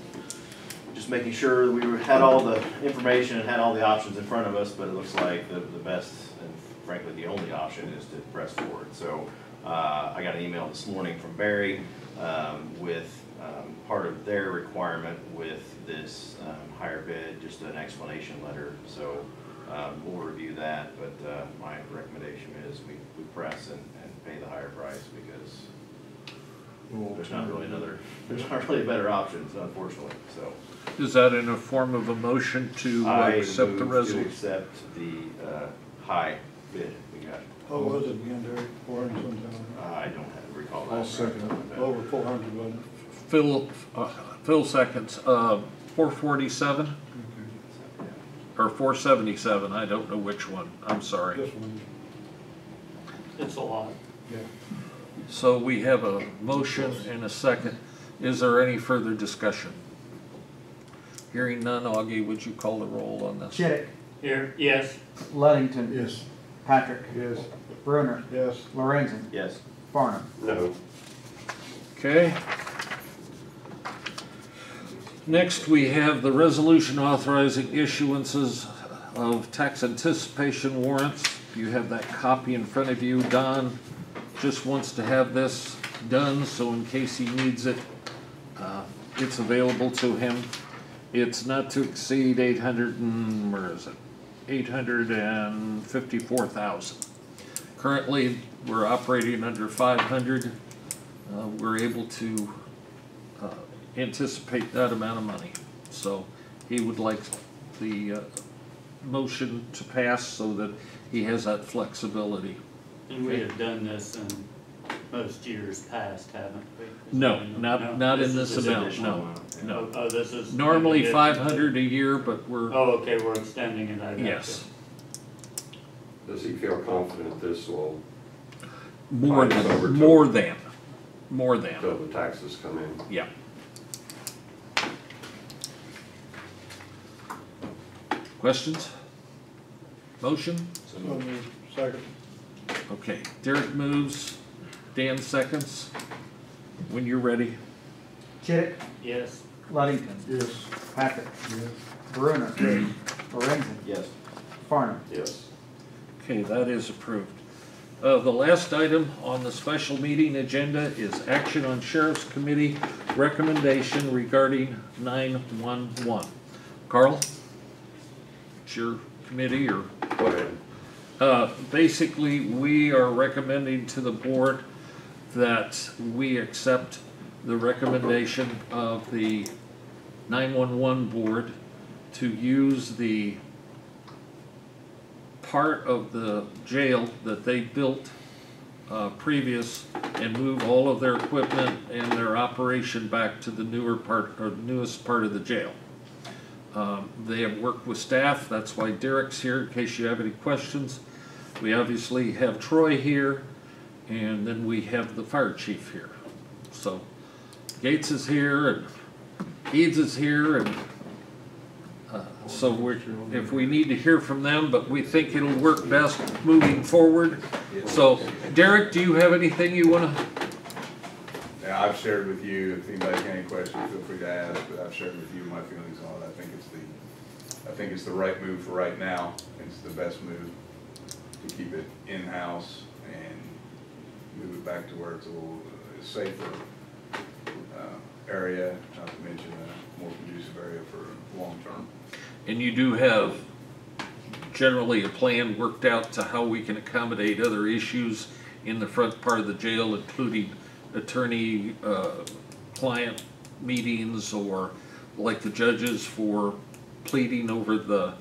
just making sure that we had all the information and had all the options in front of us, but it looks like the, the best and frankly, the only option is to press forward. So, Uh, I got an email this morning from Barry, um, with, um, part of their requirement with this, um, just an explanation letter. So, um, we'll review that, but, uh, my recommendation is we, we press and, and pay the higher price because there's not really another, *laughs* there's not really better options unfortunately, so. Is that in a form of a motion to uh, I accept the move to resolution? accept the, uh, high bid we got. What was it again, Derek? Four hundred something? Uh, I don't have, recall. that. I'll second it. Over four hundred, wasn't it? Phil, uh, Phil seconds, uh, four forty-seven or four seventy-seven, I don't know which one, I'm sorry. This one, It's a lot. yeah. So we have a motion and a second. Is there any further discussion? Hearing none, Augie, would you call the roll on this? Chittick, Here, yes, Luddington, Yes. Patrick, Yes. Brunner, Yes. Lorenzen, Yes. Farnum. No, Okay. Next, we have the resolution authorizing issuances of tax anticipation warrants. You have that copy in front of you. Don just wants to have this done, so in case he needs it, uh, it's available to him. It's not to exceed eight hundred and, where is it? Eight hundred and fifty-four thousand. Currently, we're operating under five hundred. Uh, we're able to anticipate that amount of money. So he would like the uh, motion to pass so that he has that flexibility. and we have done this in most years past, haven't we? No, No, not, not in this is amount, additional no, no. Oh, oh, this is. Normally additional. five hundred a year, but we're, Oh, okay, we're extending it, I got you. yes, does he feel confident this will, more Fine, it's over than, to- more than, more until than, the taxes come in? yeah. Questions? Motion? So moved. Second. Okay, Derek moves, Dan seconds. When you're ready. Chittick, Yes, Luddington, Yes. Patrick, Yes. Brunner, Lorenzen, Yes. Farnum. Yes. Okay, that is approved. Uh, the last item on the special meeting agenda is action on Sheriff's Committee recommendation regarding nine-one-one. Carl? It's your committee or? Ahead. Uh, basically, we are recommending to the board that we accept the recommendation of the nine-one-one board to use the part of the jail that they built, uh, previous and move all of their equipment and their operation back to the newer part, or newest part of the jail. Um, They have worked with staff, that's why Derek's here, in case you have any questions. We obviously have Troy here, and then we have the fire chief here. So Gates is here, and Eads is here, and uh, so we're, if we need to hear from them, but we think it'll work best moving forward. So Derek, do you have anything you wanna, Yeah, I've shared with you, if anybody's any questions, feel free to ask, but I've shared with you my feelings on it. I think I think it's the right move for right now. It's the best move to keep it in-house and move it back to where it's a little uh, safer uh, area, not to mention a more conducive area for long-term. and you do have generally a plan worked out to how we can accommodate other issues in the front part of the jail, including attorney, uh, client meetings or like the judges for pleading over the,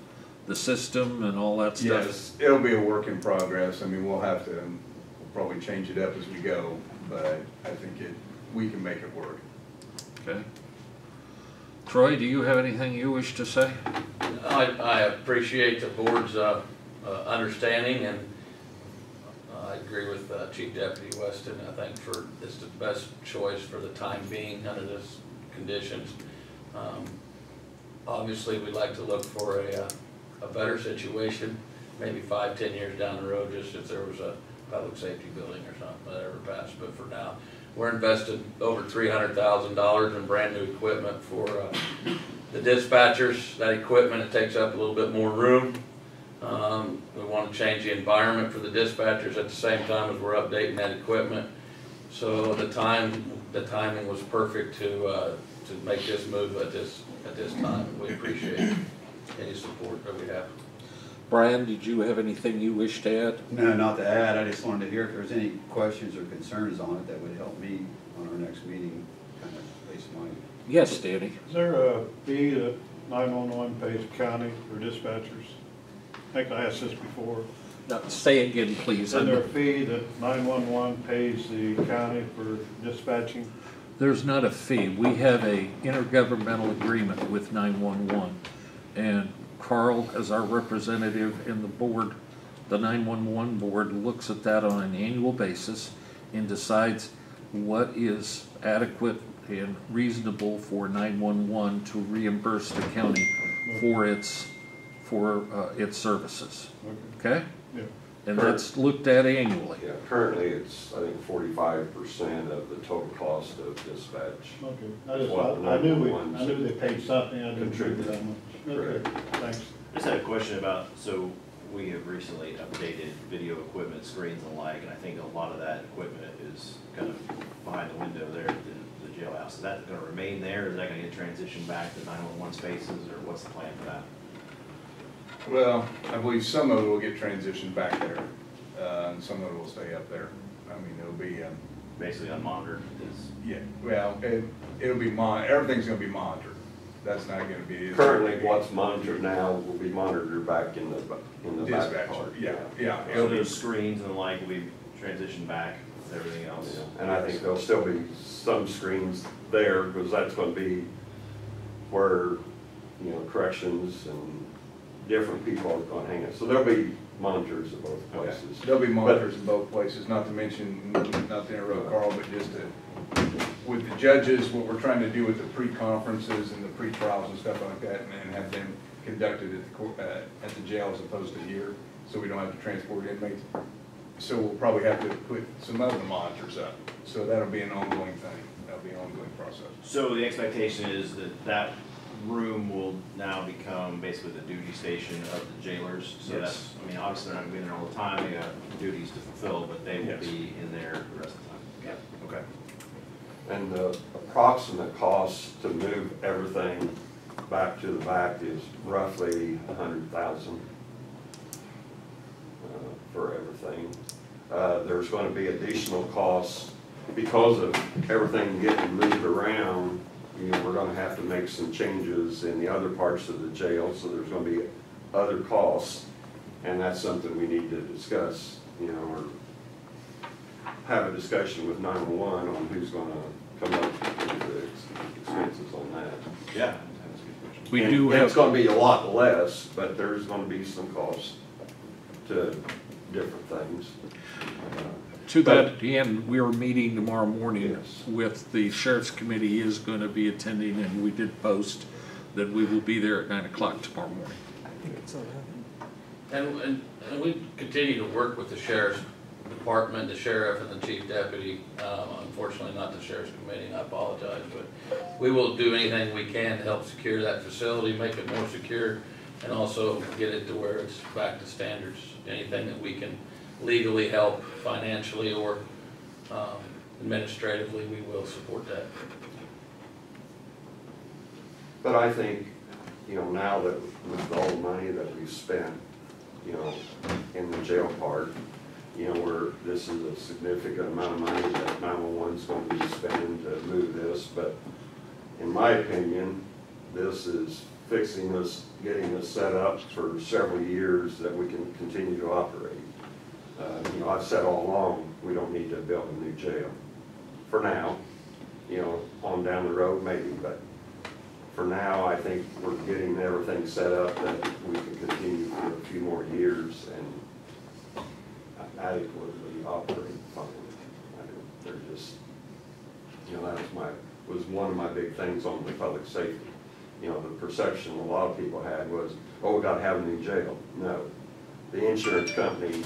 the system and all that stuff? Yes, it'll be a work in progress. I mean, we'll have to, we'll probably change it up as we go, but I think it, we can make it work. Okay. Troy, do you have anything you wish to say? I, I appreciate the board's, uh, uh, understanding and uh, I agree with uh, Chief Deputy Weston. I think for, it's the best choice for the time being under this conditions. Um, Obviously, we'd like to look for a, uh, a better situation, maybe five, ten years down the road, just if there was a public safety building or something that ever passed. But for now, we're investing over three hundred thousand dollars in brand-new equipment for, uh, the dispatchers. That equipment, it takes up a little bit more room. Um, we wanna change the environment for the dispatchers at the same time as we're updating that equipment. So the time, the timing was perfect to, uh, to make this move at this, at this time. We appreciate any support that we have. Brian, did you have anything you wish to add? No, not to add, I just wanted to hear if there was any questions or concerns on it that would help me on our next meeting, kind of place my Yes, Danny? Is there a fee that nine-one-one pays the county for dispatchers? I think I asked this before. No, Say again, please. Is there a fee that nine-one-one pays the county for dispatching? There's not a fee. We have a intergovernmental agreement with nine-one-one. And Carl, as our representative in the board, the nine-one-one board looks at that on an annual basis and decides what is adequate and reasonable for nine-one-one to reimburse the county for its, for, uh, its services. Okay? Yeah. And that's looked at annually. Yeah, currently it's, I think, forty-five percent of the total cost of dispatch. Okay, I just, What the I knew we, I knew they paid something, I didn't agree with that much. Okay, Correct. thanks. Just had a question about, so we have recently updated video equipment, screens and like, and I think a lot of that equipment is kind of behind the window there at the, the jailhouse. Is that gonna remain there? Is that gonna get transitioned back to nine-one-one spaces, or what's the plan for that? Well, I believe some of it will get transitioned back there, uh, and some of it will stay up there. I mean, it'll be, um, Basically unmonitored is, yeah, well, it, it'll be mon, everything's gonna be monitored. That's not gonna be. Currently, what's monitored now will be monitored back in the, in the back Dispatch, part. yeah, yeah. so It'll be, those screens and the like will be transitioned back with everything else? Yeah, And I think there'll still be some screens there, because that's gonna be where, you know, corrections and different people are gonna hang it. So there'll be monitors at both okay. places. There'll be monitors in both places, not to mention, not to interrupt Carl, but just to, with the judges, what we're trying to do with the pre-conferences and the pre-trials and stuff like that, and and have them conducted at the court, uh, at the jail as opposed to here, so we don't have to transport inmates. So we'll probably have to put some other monitors up, so that'll be an ongoing thing, that'll be an ongoing process. So the expectation is that that room will now become basically the duty station of the jailers? So Yes. that's, I mean, obviously they're not gonna be there all the time, they got duties to fulfill, but they will Yes. be in there the rest of the time. Yeah. Okay. And the approximate cost to move everything back to the back is roughly a hundred thousand uh, for everything. Uh, there's gonna be additional costs because of everything getting moved around. You know, we're gonna have to make some changes in the other parts of the jail, so there's gonna be other costs. And that's something we need to discuss, you know, or have a discussion with nine-one-one on who's gonna come up with the expenses on that. Yeah. That's a good question. We And- do and It's gonna be a lot less, but there's gonna be some costs to different things. To that end, we are meeting tomorrow morning Yes. with the sheriff's committee is gonna be attending, and we did post that we will be there at nine o'clock tomorrow morning. And, and, and we continue to work with the sheriff's department, the sheriff and the chief deputy. Um, unfortunately, not the sheriff's committee, and I apologize, but we will do anything we can to help secure that facility, make it more secure, and also get it to where it's back to standards. Anything that we can legally help financially or, um, administratively, we will support that. But I think, you know, now that with all the money that we've spent, you know, in the jail part, you know, we're, this is a significant amount of money that nine-one-one's gonna be spending to move this, but in my opinion, this is fixing us, getting us set up for several years that we can continue to operate. Uh, you know, I've said all along, we don't need to build a new jail, for now. You know, on down the road maybe, but for now, I think we're getting everything set up that we can continue for a few more years and adequately operate fine. They're just, you know, that was my, was one of my big things on the public safety. You know, the perception a lot of people had was, oh, we gotta have a new jail. No. The insurance company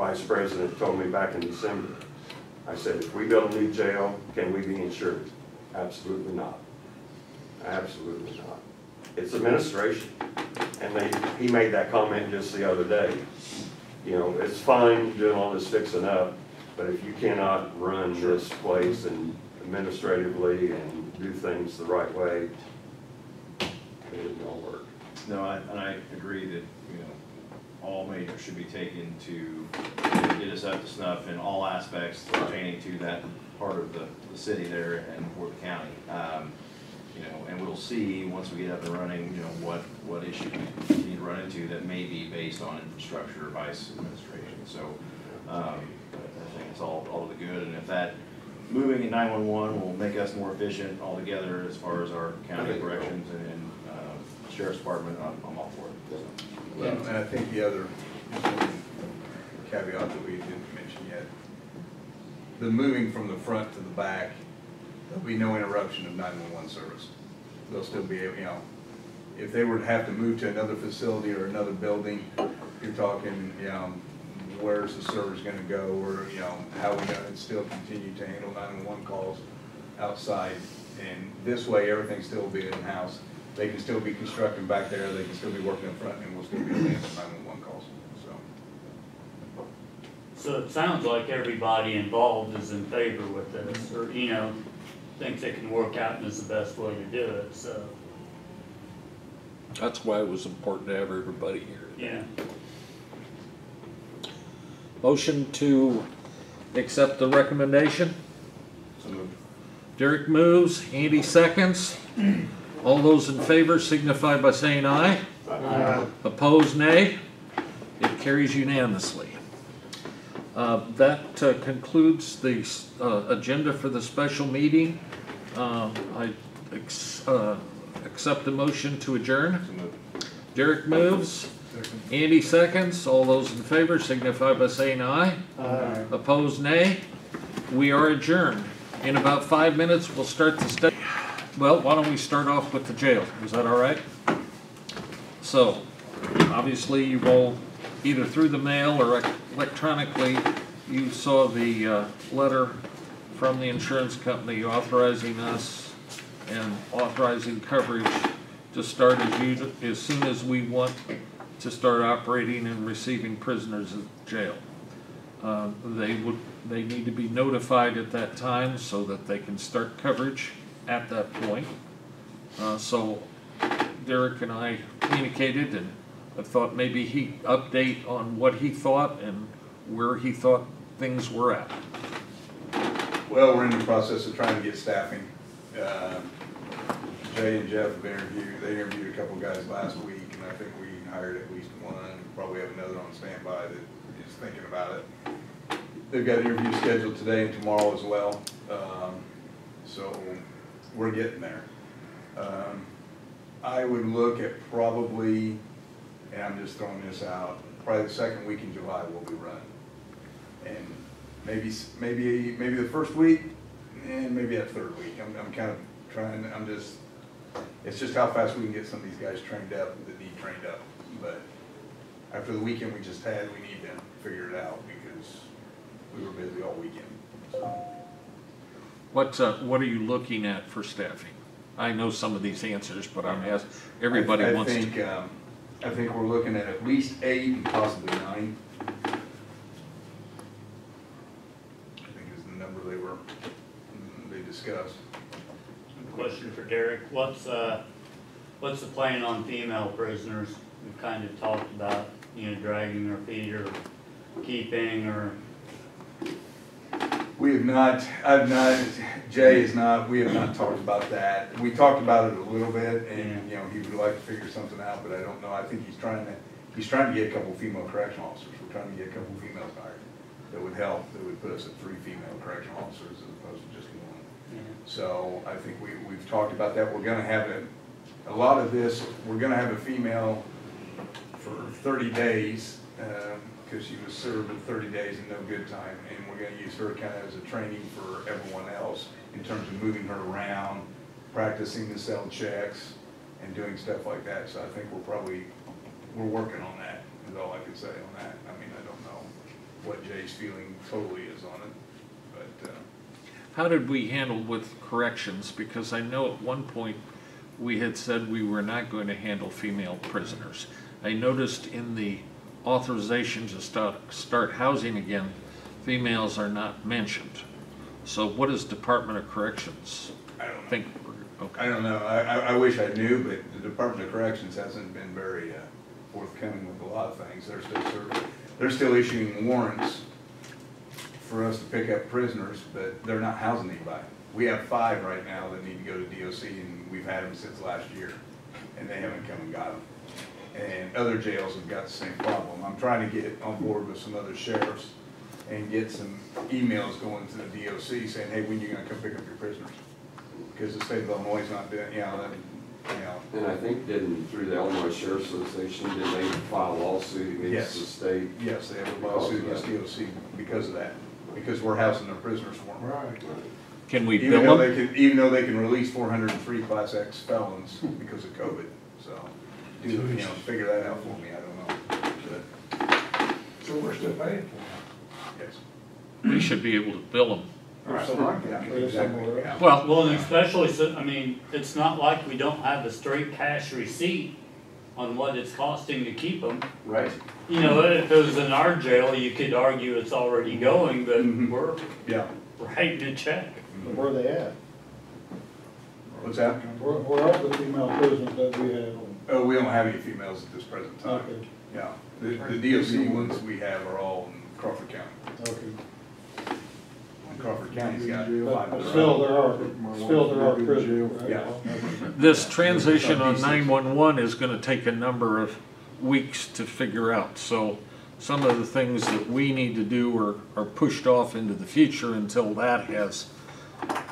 vice president told me back in December, I said, if we build a new jail, can we be insured? Absolutely not. Absolutely not. it's administration. And they, he made that comment just the other day. You know, it's fine doing all this fixing up, but if you cannot run this place and administratively and do things the right way, it isn't gonna work. No, I- and I agree that, you know, all measures should be taken to get us up to snuff in all aspects pertaining to that part of the, the city there and for the county. Um, You know, and we'll see, once we get up and running, you know, what, what issues we continue to run into that may be based on infrastructure or vice administration. So, um, I think it's all, all the good, and if that, moving in nine-one-one will make us more efficient altogether as far as our county corrections and, uh, sheriff's department, I'm, I'm all for it, so. Well, and I think the other caveat that we didn't mention yet, the moving from the front to the back, there'll be no interruption of nine-one-one service. They'll still be, able you know, if they were to have to move to another facility or another building, you're talking, you know, where's the servers gonna go, or, you know, how we gonna still continue to handle nine-one-one calls outside. And this way, everything still be in-house. They can still be constructing back there, they can still be working up front, and we'll still be handling nine-one-one calls, so. So it sounds like everybody involved is in favor with this, or, you know, thinks it can work out and is the best way to do it, so, That's why it was important to have everybody here. yeah. Motion to accept the recommendation. So moved. Derek moves, Andy seconds. All those in favor signify by saying aye. Opposed, nay. It carries unanimously. Uh, That uh, concludes the uh, agenda for the special meeting. Um, I ex- uh, accept the motion to adjourn. Derek moves, Andy seconds. All those in favor signify by saying aye. Opposed, nay. We are adjourned. In about five minutes, we'll start the study. Well, why don't we start off with the jail? Is that all right? So, obviously, you all, either through the mail or electronically, you saw the uh, letter from the insurance company authorizing us and authorizing coverage to start as usual, as soon as we want to start operating and receiving prisoners at jail. Uh, They would, they need to be notified at that time so that they can start coverage at that point. Uh, So Derek and I communicated and I thought maybe he'd update on what he thought and where he thought things were at. Well, we're in the process of trying to get staffing. Uh, Jay and Jeff have interviewed, they interviewed a couple guys last week, and I think we hired at least one, probably have another on standby that is thinking about it. They've got interviews scheduled today and tomorrow as well, um, so we're getting there. Um, I would look at probably, and I'm just throwing this out, probably the second week in July we'll be running. And maybe, maybe, maybe the first week, and maybe that third week. I'm, I'm kind of trying, I'm just, it's just how fast we can get some of these guys trained up that need trained up. But after the weekend we just had, we need to figure it out because we were busy all weekend, so. What, uh, what are you looking at for staffing? I know some of these answers, but I'm asking, everybody I- wants I to. think, um, I think we're looking at at least eight and possibly nine. I think is the number they were, they discussed. Question for Derek, what's, uh, what's the plan on female prisoners? We've kind of talked about, you know, dragging their feet or keeping or, We have not, I've not, Jay is not, we have not talked about that. We talked about it a little bit and, you know, he would like to figure something out, but I don't know. I think he's trying to, he's trying to get a couple female correctional officers. We're trying to get a couple females hired that would help, that would put us at three female correctional officers as opposed to just one. So I think we, we've talked about that. We're gonna have a, a lot of this, we're gonna have a female for thirty days, um, cause she was served at thirty days and no good time. And we're gonna use her kind of as a training for everyone else in terms of moving her around, practicing the cell checks and doing stuff like that. So I think we're probably, we're working on that, is all I can say on that. I mean, I don't know what Jay's feeling totally is on it, but, uh, How did we handle with corrections? Because I know at one point, we had said we were not going to handle female prisoners. I noticed in the authorization to start, start housing again, females are not mentioned. So what is Department of Corrections I don't know. think? I don't know, I, I, I wish I knew, but the Department of Corrections hasn't been very uh, forthcoming with a lot of things. They're still, serving- they're still issuing warrants for us to pick up prisoners, but they're not housing anybody. We have five right now that need to go to DOC, and we've had them since last year, and they haven't come and got them. And other jails have got the same problem. I'm trying to get on board with some other sheriffs and get some emails going to the DOC saying, hey, when are you gonna come pick up your prisoners? Because the state of Illinois is not doing, you know, that, you know, And I think didn't, through the Illinois Sheriff's Association, did they file a lawsuit Yes. against the state? Yes, they have a lawsuit against DOC because of that, because we're housing their prisoners for them. Right. can we Even bill though they them? can, even though they can release four hundred and three class X felons because of COVID, so, do, you know, figure that out for me, I don't know. So we're still paying for yes. We should be able to bill them. it. Or someone Yeah, can exactly, somewhere yeah. else. Well, Well, and especially, so, I mean, it's not like we don't have a straight cash receipt on what it's costing to keep them. Right. You know, if it was in our jail, you could argue it's already going, but Mhm. we're Yeah, writing a check. Where are they at? what's that? Where, where are the female prisoners that we have? Oh, we don't have any females at this present time. Okay, Yeah, the, the DOC ones we have are all in Crawford County. okay. And Crawford County's got But, five. but of still, own. there are, still there are prisoners, right? Yeah. *laughs* this transition on nine-one-one is gonna take a number of weeks to figure out. So some of the things that we need to do are, are pushed off into the future until that has,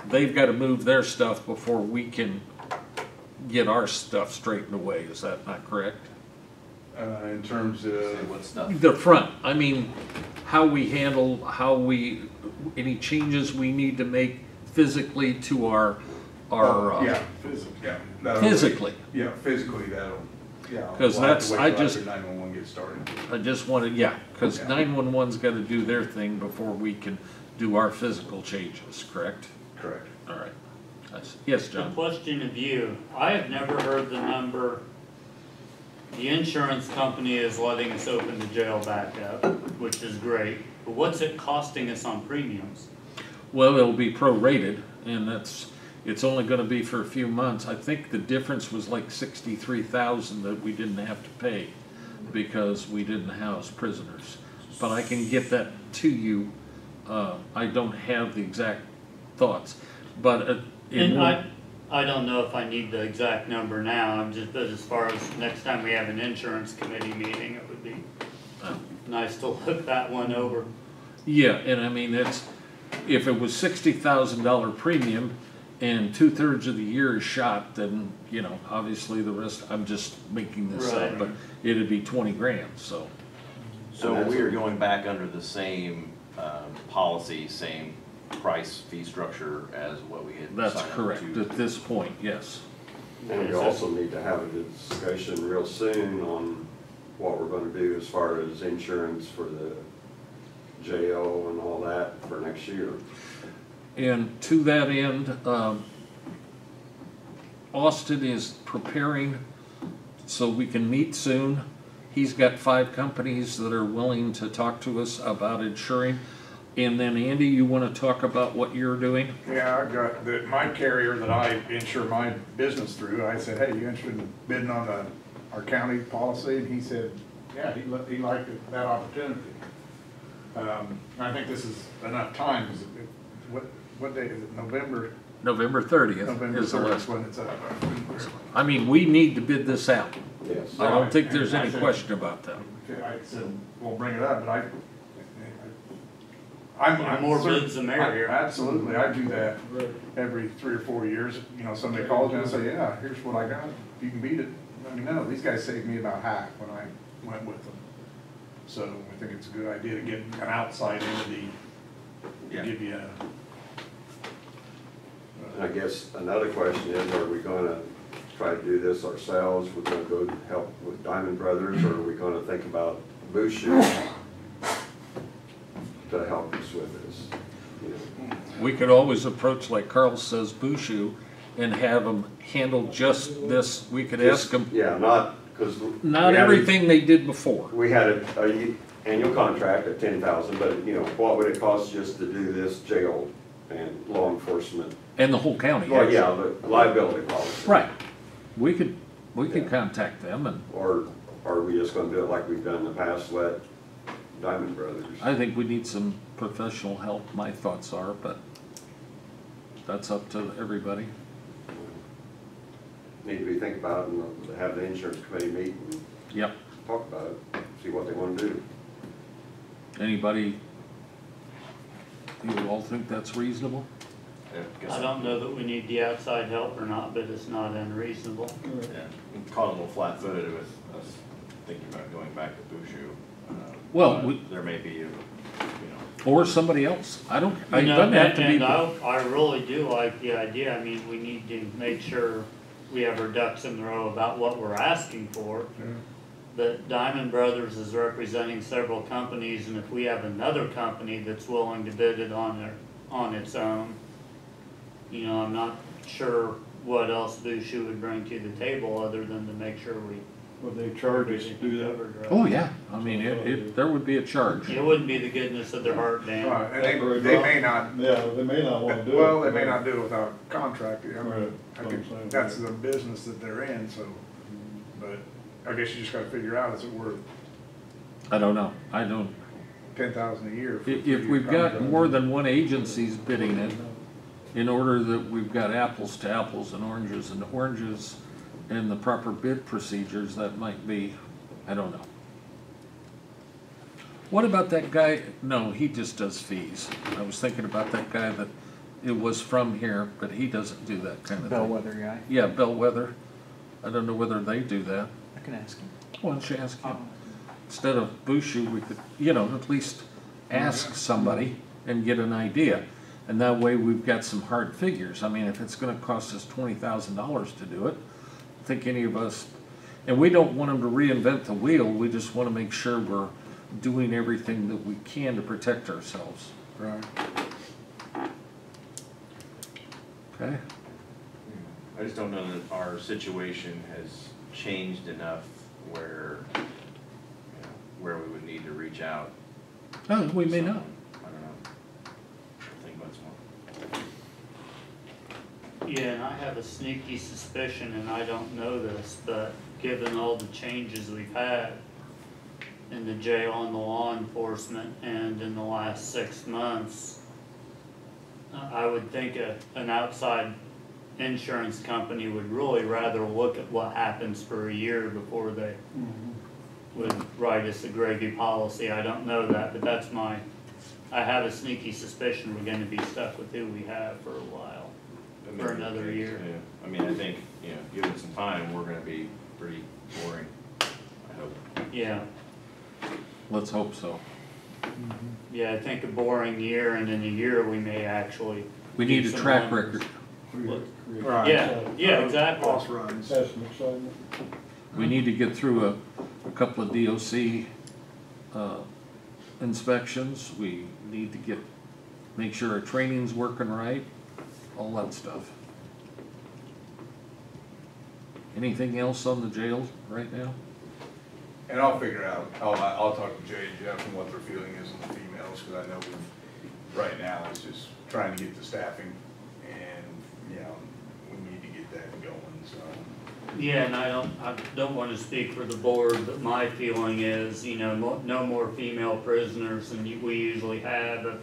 they've gotta move their stuff before we can get our stuff straightened away. Is that not correct? Uh, in terms of, What stuff? The front, I mean, how we handle, how we, any changes we need to make physically to our, our, uh, yeah, physically, yeah. that'll- physically. Yeah, physically, that'll, yeah. 'Cause we'll have that's- wait I till just- after nine-one-one gets started. I just wanted, yeah, because Yeah. nine-one-one's gotta do their thing before we can do our physical changes, correct? Correct. All right. Yes, A John? question of you, I have never heard the number, the insurance company is letting us open the jail back up, which is great, but what's it costing us on premiums? Well, it'll be prorated, and that's, it's only gonna be for a few months. I think the difference was like sixty-three thousand that we didn't have to pay because we didn't house prisoners. But I can get that to you. Uh, I don't have the exact thoughts, but uh, it And won't- I, I don't know if I need the exact number now, I'm just, but as far as next time we have an insurance committee meeting, it would be Oh. nice to look that one over. Yeah, and I mean, it's, if it was sixty thousand dollar premium and two-thirds of the year is shot, then, you know, obviously the rest, I'm just making this up, Right. but it'd be twenty grand, so. So we are going back under the same, um, policy, same price fee structure as what we had That's signed up correct, to. at this point, yes. And we also need to have a discussion real soon on what we're gonna do as far as insurance for the jail and all that for next year. And to that end, um, Austin is preparing so we can meet soon. He's got five companies that are willing to talk to us about insuring. And then Andy, you wanna talk about what you're doing? Yeah, I got, the, my carrier that I insure my business through, I said, hey, you interested in bidding on the, our county policy? And he said, yeah, he li- he liked it- that opportunity. Um, I think this is enough time. it- it- what, what day is it, November, November thirtieth November is the third last one. it's up. I mean, we need to bid this out. Yes. I don't think there's I any said- question about that. Okay, I said, we'll bring it up, but I, I'm, The I'm. more cer- bids, the merrier. I- Absolutely, I do that every three or four years, you know, somebody calls me and I say, yeah, here's what I got, if you can beat it, let me know, these guys saved me about half when I went with them. So I think it's a good idea to get an outside entity to Yeah. give you a. And I guess another question is, are we gonna try to do this ourselves? We're gonna go help with Diamond Brothers, or are we gonna think about Bushu to help us with this? You know, We could always approach, like Carl says, Bushu, and have them handle just this, we could ask them, Yeah, not, because. not everything they did before. We had a, a annual contract at ten thousand, but, you know, what would it cost just to do this jail and law enforcement? And the whole county, Well, actually. yeah, the liability policy. Right. We could, we could contact them and Or are we just gonna do it like we've done in the past, let Diamond Brothers? I think we need some professional help, my thoughts are, but that's up to everybody. Need to be think about it and have the insurance committee meet and Yep. talk about it, see what they wanna do. Anybody, you all think that's reasonable? I don't know that we need the outside help or not, but it's not unreasonable. Yeah, I'm caught a little flat-footed with us thinking about going back to Bushu. Well, we- There may be, you know, Or somebody else? I don't, it You know, doesn't have to be. and I, I really do like the idea, I mean, we need to make sure we have our ducks in a row about what we're asking for. But Diamond Brothers is representing several companies, and if we have another company that's willing to bid it on their, on its own, you know, I'm not sure what else Bushu would bring to the table, other than to make sure we. Would they charge us to do that? covered, right? Oh, yeah, I mean, it, it, there would be a charge. It wouldn't be the goodness of their heart, Dan. Right, and they, they may not, Yeah, they may not wanna do it. Well, they may not do it without contract, I Right, mean, I that's what I'm saying. could, that's the business that they're in, so, but I guess you just gotta figure out, is it worth I don't know, I don't, ten thousand a year? for a if, if three-year we've got contract? more than one agency's bidding it, in order that we've got apples to apples and oranges and oranges and the proper bid procedures, that might be, I don't know. What about that guy, no, he just does fees. I was thinking about that guy that, it was from here, but he doesn't do that kind of thing. Bellwether guy. Yeah, Bellwether. I don't know whether they do that. I can ask him. Why don't you ask him? Oh. Instead of Bushu, we could, you know, at least ask somebody and get an idea. And that way we've got some hard figures. I mean, if it's gonna cost us twenty thousand dollars to do it, think any of us, and we don't want them to reinvent the wheel, we just wanna make sure we're doing everything that we can to protect ourselves. Right. Okay? I just don't know that our situation has changed enough where, you know, where we would need to reach out. Oh, we may to not. someone. I don't know. Think about some more. Yeah, and I have a sneaky suspicion, and I don't know this, but given all the changes we've had in the jail and the law enforcement and in the last six months, I would think a, an outside insurance company would really rather look at what happens for a year before they mm-hmm. would write us a gravy policy. I don't know that, but that's my, I have a sneaky suspicion we're gonna be stuck with who we have for a while. That may For be another case, year. yeah. I mean, I think, you know, given some time, we're gonna be pretty boring, I hope. Yeah, Let's hope so. yeah, I think a boring year and in a year we may actually. We need a track wonders. record. Right. Yeah, yeah, exactly. Boss runs. That's an excitement. We need to get through a, a couple of DOC, uh, inspections, we need to get, make sure our training's working right, all that stuff. Anything else on the jail right now? and I'll figure out, I'll, I'll talk to Jay and Jeff and what their feeling is on the females, cause I know we've, right now, it's just trying to get the staffing, and, you know, we need to get that going, so. Yeah, and I don't, I don't wanna speak for the board, but my feeling is, you know, mo- no more female prisoners than you- we usually have. If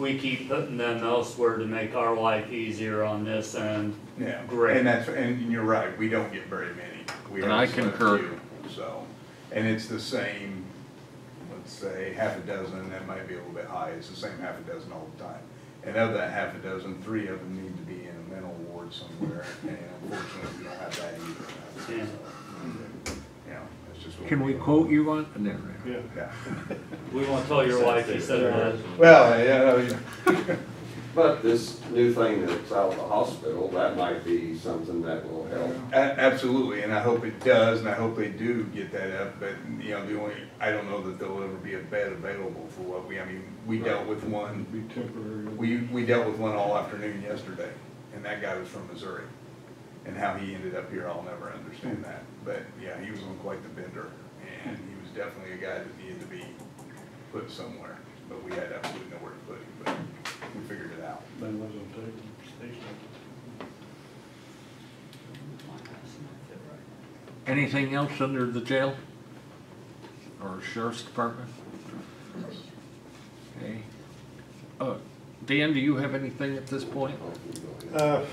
we keep putting them elsewhere to make our life easier on this end, Yeah, Great. and that's, and you're right, we don't get very many. We And have I a select concur. few, So, and it's the same, let's say, half a dozen, that might be a little bit high, it's the same half a dozen all the time. And of that half a dozen, three of them need to be in a mental ward somewhere, and unfortunately, we don't have that either. Yeah. So, You know, that's just what. Can we quote you on, uh, no, Yeah. Yeah. *laughs* we won't tell your wife you said that. Well, yeah, oh, *laughs* But this new thing that's out of the hospital, that might be something that will help. A- Absolutely, and I hope it does, and I hope they do get that up, but, you know, the only, I don't know that there'll ever be a bed available for what we, I mean, we dealt with one, Be temporary. we, we dealt with one all afternoon yesterday, and that guy was from Missouri. And how he ended up here, I'll never understand that. But yeah, he was on quite the bender, and he was definitely a guy that needed to be put somewhere. But we had absolutely nowhere to put him, but we figured it out. Then was on tape, station. Anything else under the jail? Or sheriff's department? Okay. Uh, Dan, do you have anything at this point? Uh,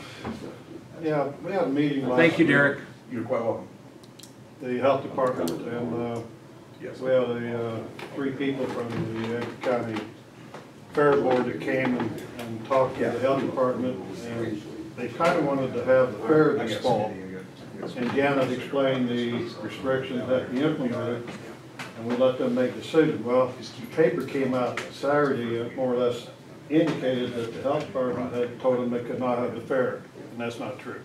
yeah, we had a meeting last. Thank you, week, Derek. You're quite welcome. The health department, and, uh, Yes. we had a, uh, three people from the Yankton County Fair Board that came and, and talked to the health department, and they kinda wanted to have the fair I this fall. Cindy, I got- And Janet explained the restrictions that we implemented, and we let them make decisions. Well, the paper came out Saturday, uh, more or less indicated that the health department had told them they could not have the fair, and that's not true.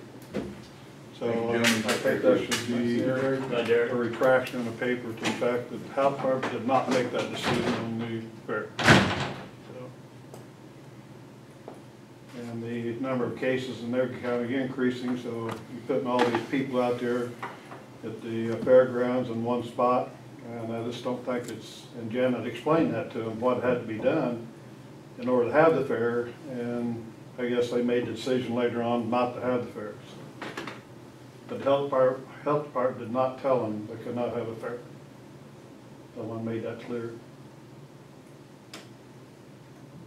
So uh, I think that should be Bye, Derek. a retraction in the paper to the fact that the health department did not make that decision on the fair. So. And the number of cases in their county increasing, so you're putting all these people out there at the fairgrounds in one spot, and I just don't think it's, and Janet explained that to them, what had to be done in order to have the fair, and I guess they made the decision later on not to have the fairs. But the health department, health department did not tell them they could not have a fair. No one made that clear.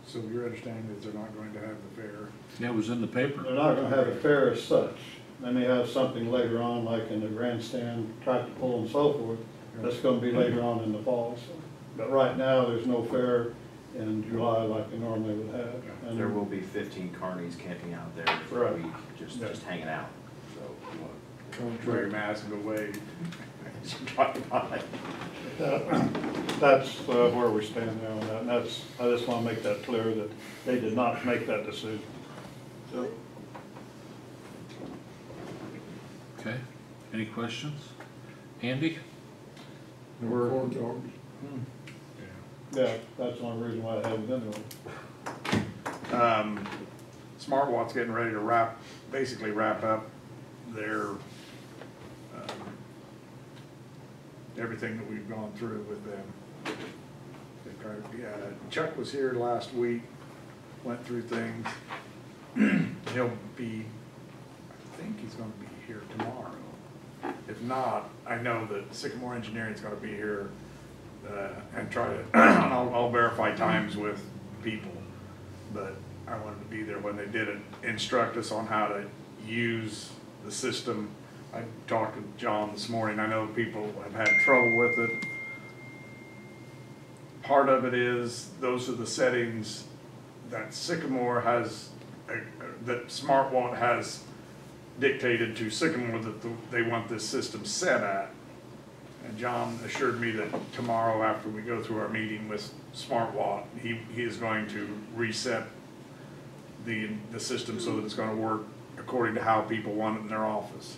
So your understanding is they're not going to have the fair? Yeah, it was in the paper. They're not gonna have a fair as such. They may have something later on, like in the grandstand, tractor pull and so forth. That's gonna be later on in the fall, so. But right now, there's no fair in July like they normally would have. And There will be fifteen carnies camping out there for a Right. week, just, Yeah. just hanging out, so you wanna Wear your mask and go wave. Drive by. That's uh, where we stand now on that, and that's, I just wanna make that clear that they did not make that decision. So, Okay, any questions? Andy? we're, yeah, that's only reason why I haven't been there. Um, Smart Watt's getting ready to wrap, basically wrap up their, um, everything that we've gone through with them. Yeah, Chuck was here last week, went through things. *clears throat* He'll be, I think he's gonna be here tomorrow. If not, I know that Sycamore Engineering's gonna be here, uh, and try to, *clears throat* I'll, I'll verify times with people. But I wanted to be there when they did it, instruct us on how to use the system. I talked to John this morning, I know people have had trouble with it. Part of it is, those are the settings that Sycamore has, uh, that SmartWatt has dictated to Sycamore that the- they want this system set at. And John assured me that tomorrow, after we go through our meeting with SmartWatt, he, he is going to reset the, the system so that it's gonna work according to how people want it in their office.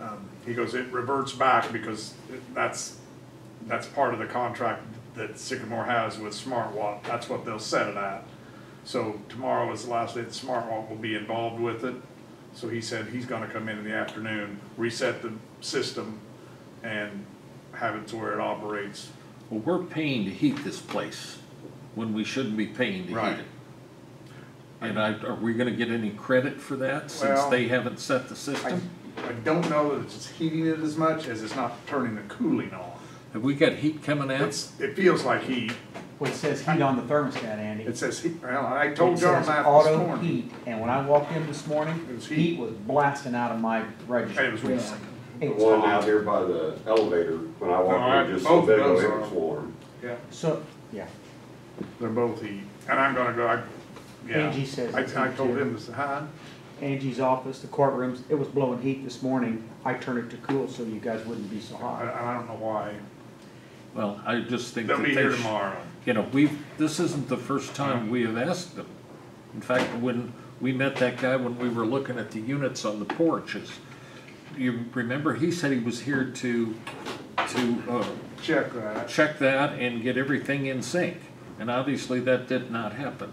Um, He goes, it reverts back because that's, that's part of the contract that Sycamore has with SmartWatt, that's what they'll set it at. So tomorrow is the last day that SmartWatt will be involved with it. So he said he's gonna come in in the afternoon, reset the system, and have it to where it operates. Well, we're paying to heat this place when we shouldn't be paying to heat Right. it. And I, are we gonna get any credit for that since Well, they haven't set the I, system? I don't know that it's heating it as much as it's not turning the cooling on. Have we got heat coming out? It's, it feels like heat. Well, it says heat on the thermostat, Andy. It says heat, well, I told It John says that this auto morning. heat, and when I walked in this morning, It was heat. heat was blasting out of my register. It was warm. The It's one out here by the elevator, when I No, I- walked in just a both of bit those it are- was warm. Yeah, So, yeah, they're both heat. And I'm gonna go, I, yeah. Angie says I, it's I heat told too. him, this, huh? Angie's office, the courtrooms, it was blowing heat this morning. I turned it to cool so you guys wouldn't be so I, hot. I don't know why. Well, I just think They'll that be they here sh- tomorrow. You know, we've, this isn't the first time we have asked them. In fact, when we met that guy when we were looking at the units on the porches, you remember, he said he was here to, to, uh, Check that. check that and get everything in sync. And obviously that did not happen.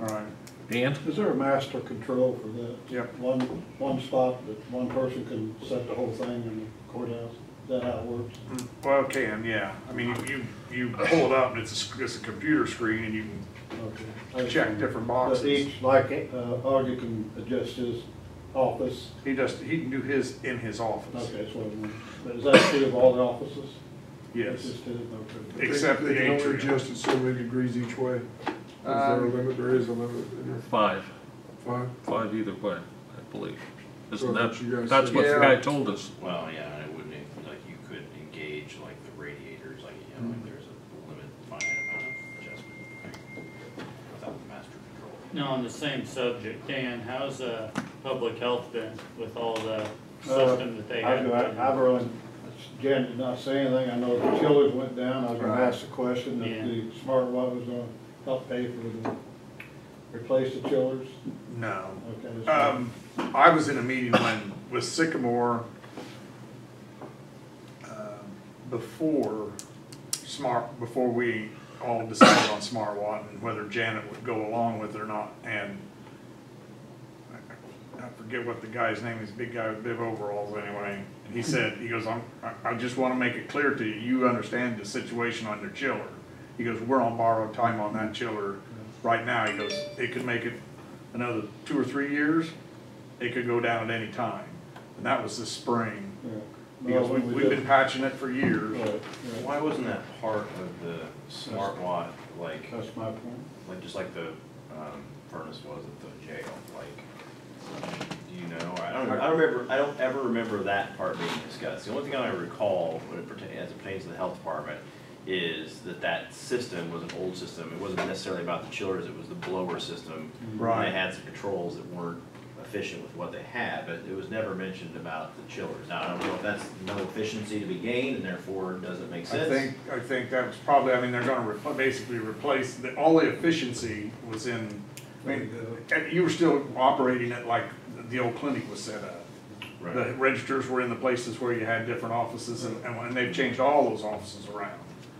All right. Dan? Is there a master control for that? Yep. One, one spot that one person can set the whole thing in the courthouse? Is that how it works? Well, it can, yeah. I mean, you, you pull it up and it's a, sc- it's a computer screen and you Okay. Can just check wondered. different But boxes. each, like, uh, Augie can adjust his office. He just, he can do his in his office. Okay, that's what I meant. But is that true of all the offices? Yes, It's just his? Okay. except the They can only atrium. adjust it so many degrees each way. Is there a Um, limit? There is a limit in there. Five, Five? five either way, I believe. Isn't that's that, you guys that's what the Yeah. guy told us. Well, yeah, and it wouldn't, like, you could engage like the radiators, like, you know, like there's a limit, finite amount of adjustment without the master control. Now, on the same subject, Dan, how's, uh, public health been with all the Uh, system that they have? I've, I've really, Jan did not say anything, I know the chillers went down, I was gonna ask the question Yeah. if the smart watt was gonna help pay for the, replace the chillers. No. Okay. so- Um, I was in a meeting when, with Sycamore, um, before smart, before we all decided on Smart Watt and whether Janet would go along with it or not, and I- I forget what the guy's name is, big guy with big overalls anyway, and he said, he goes, I'm, I, I just wanna make it clear to you, you understand the situation on your chiller. He goes, we're on borrowed time on that chiller right now, he goes, it could make it another two or three years, it could go down at any time. And that was this spring, Yeah. because we, we we've been patching it for years. Right, right. Why wasn't that part of the smart watt, like, That's my point. like, just like the, um, furnace was at the jail, like, do you know? I don't, I don't remember, I don't ever remember that part being discussed. The only thing I recall, when it pertains, as it pertains to the health department, is that that system was an old system. It wasn't necessarily about the chillers, it was the blower system. Right. And they had some controls that weren't efficient with what they had, but it was never mentioned about the chillers. Now, I don't know if that's no efficiency to be gained and therefore doesn't make I sense. think, I think that was probably, I mean, they're gonna repl- basically replace, the, all the efficiency was in, I mean, and you were still operating it like the old clinic was set up. The registers were in the places where you had different offices and, and when- they've changed all those offices around,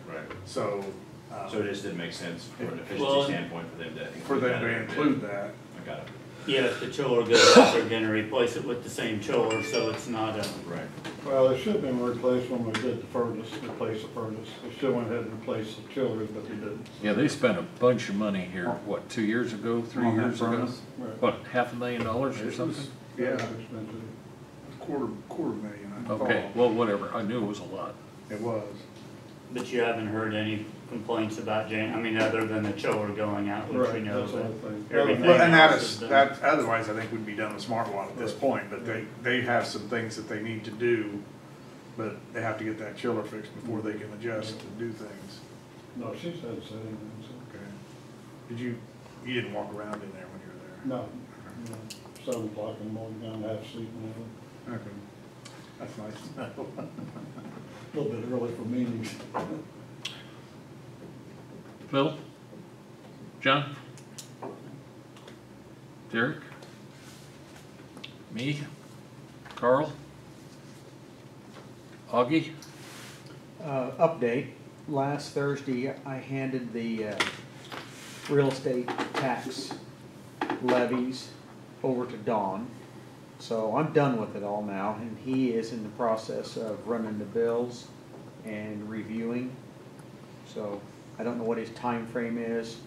Right. so. uh, So it just didn't make sense from an Well, efficiency standpoint for them to include For them that to in their include that. I got it. Yeah, if the chiller goes out, they're gonna replace it with the same chiller, so it's not a, Right. Well, it should have been replaced when we did the furnace, replace the furnace. We should have went ahead and replaced the chillers, but they didn't. Yeah, they spent a bunch of money here, what, two years ago, three On that years ago? furnace. Right. What, half a million dollars or something? Yeah, Expensive. quarter, quarter million, I thought. Okay, well, whatever, I knew it was a lot. It was. but you haven't heard any complaints about Jan, I mean, other than the chiller going out, which we Right, know that's what I that. think. Everything Well, and that else is, is done. that, otherwise I think we'd be done with Smart Watt at this point, but they, they have some things that they need to do. But they have to get that chiller fixed before they can adjust and do things. No, she said so, anything, so. Okay. Did you, you didn't walk around in there when you were there? No, no, seven o'clock in the morning, down half asleep and Okay. That's nice. everything. *laughs* A little bit early for meetings. Phil? John? Derek? Me? Carl? Augie? Uh, update, last Thursday, I handed the, uh, real estate tax levies over to Don. So I'm done with it all now, and he is in the process of running the bills and reviewing. So I don't know what his time frame is.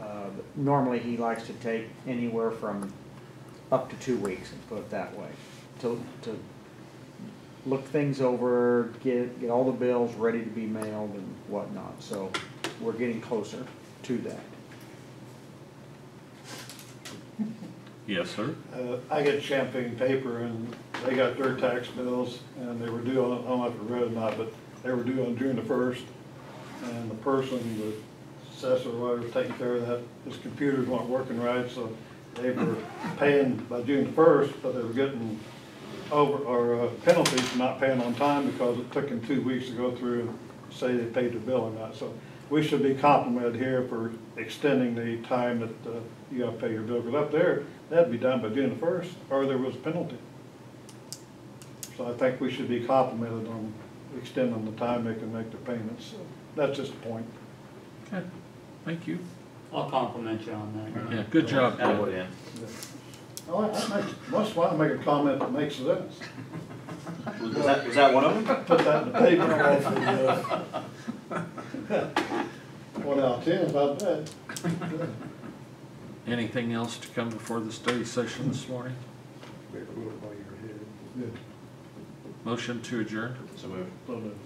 Uh, but normally he likes to take anywhere from up to two weeks, let's put it that way, to, to look things over, get, get all the bills ready to be mailed and whatnot, so we're getting closer to that. Yes, sir. Uh, I get Champaign paper and they got their tax bills and they were due on, I don't know if you read it or not, but they were due on June the first. And the person, the assessor, or whatever, taking care of that, his computers weren't working right, so they were paying by June first, but they were getting over, or uh, penalties for not paying on time because it took them two weeks to go through and say they paid the bill or not. So we should be complimented here for extending the time that uh, you gotta pay your bill. Because up there, that'd be done by June the first, or there was a penalty. So I think we should be complimented on extending the time they can make the payments. So That's just a point. Okay, thank you. I'll compliment you on that. Yeah, good job, That Bill. would end. Oh, I, I make, once in a while I make a comment that makes sense. Was that, was that one of them? Put that in the paper. Uh, one out of ten, about that. Anything else to come before the study session this morning? Motion to adjourn? So moved. Yes, and then they-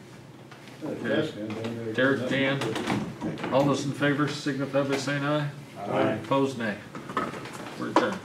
Derek, Dan, all those in favor signify by saying aye. Aye. Opposed, nay. We're adjourned.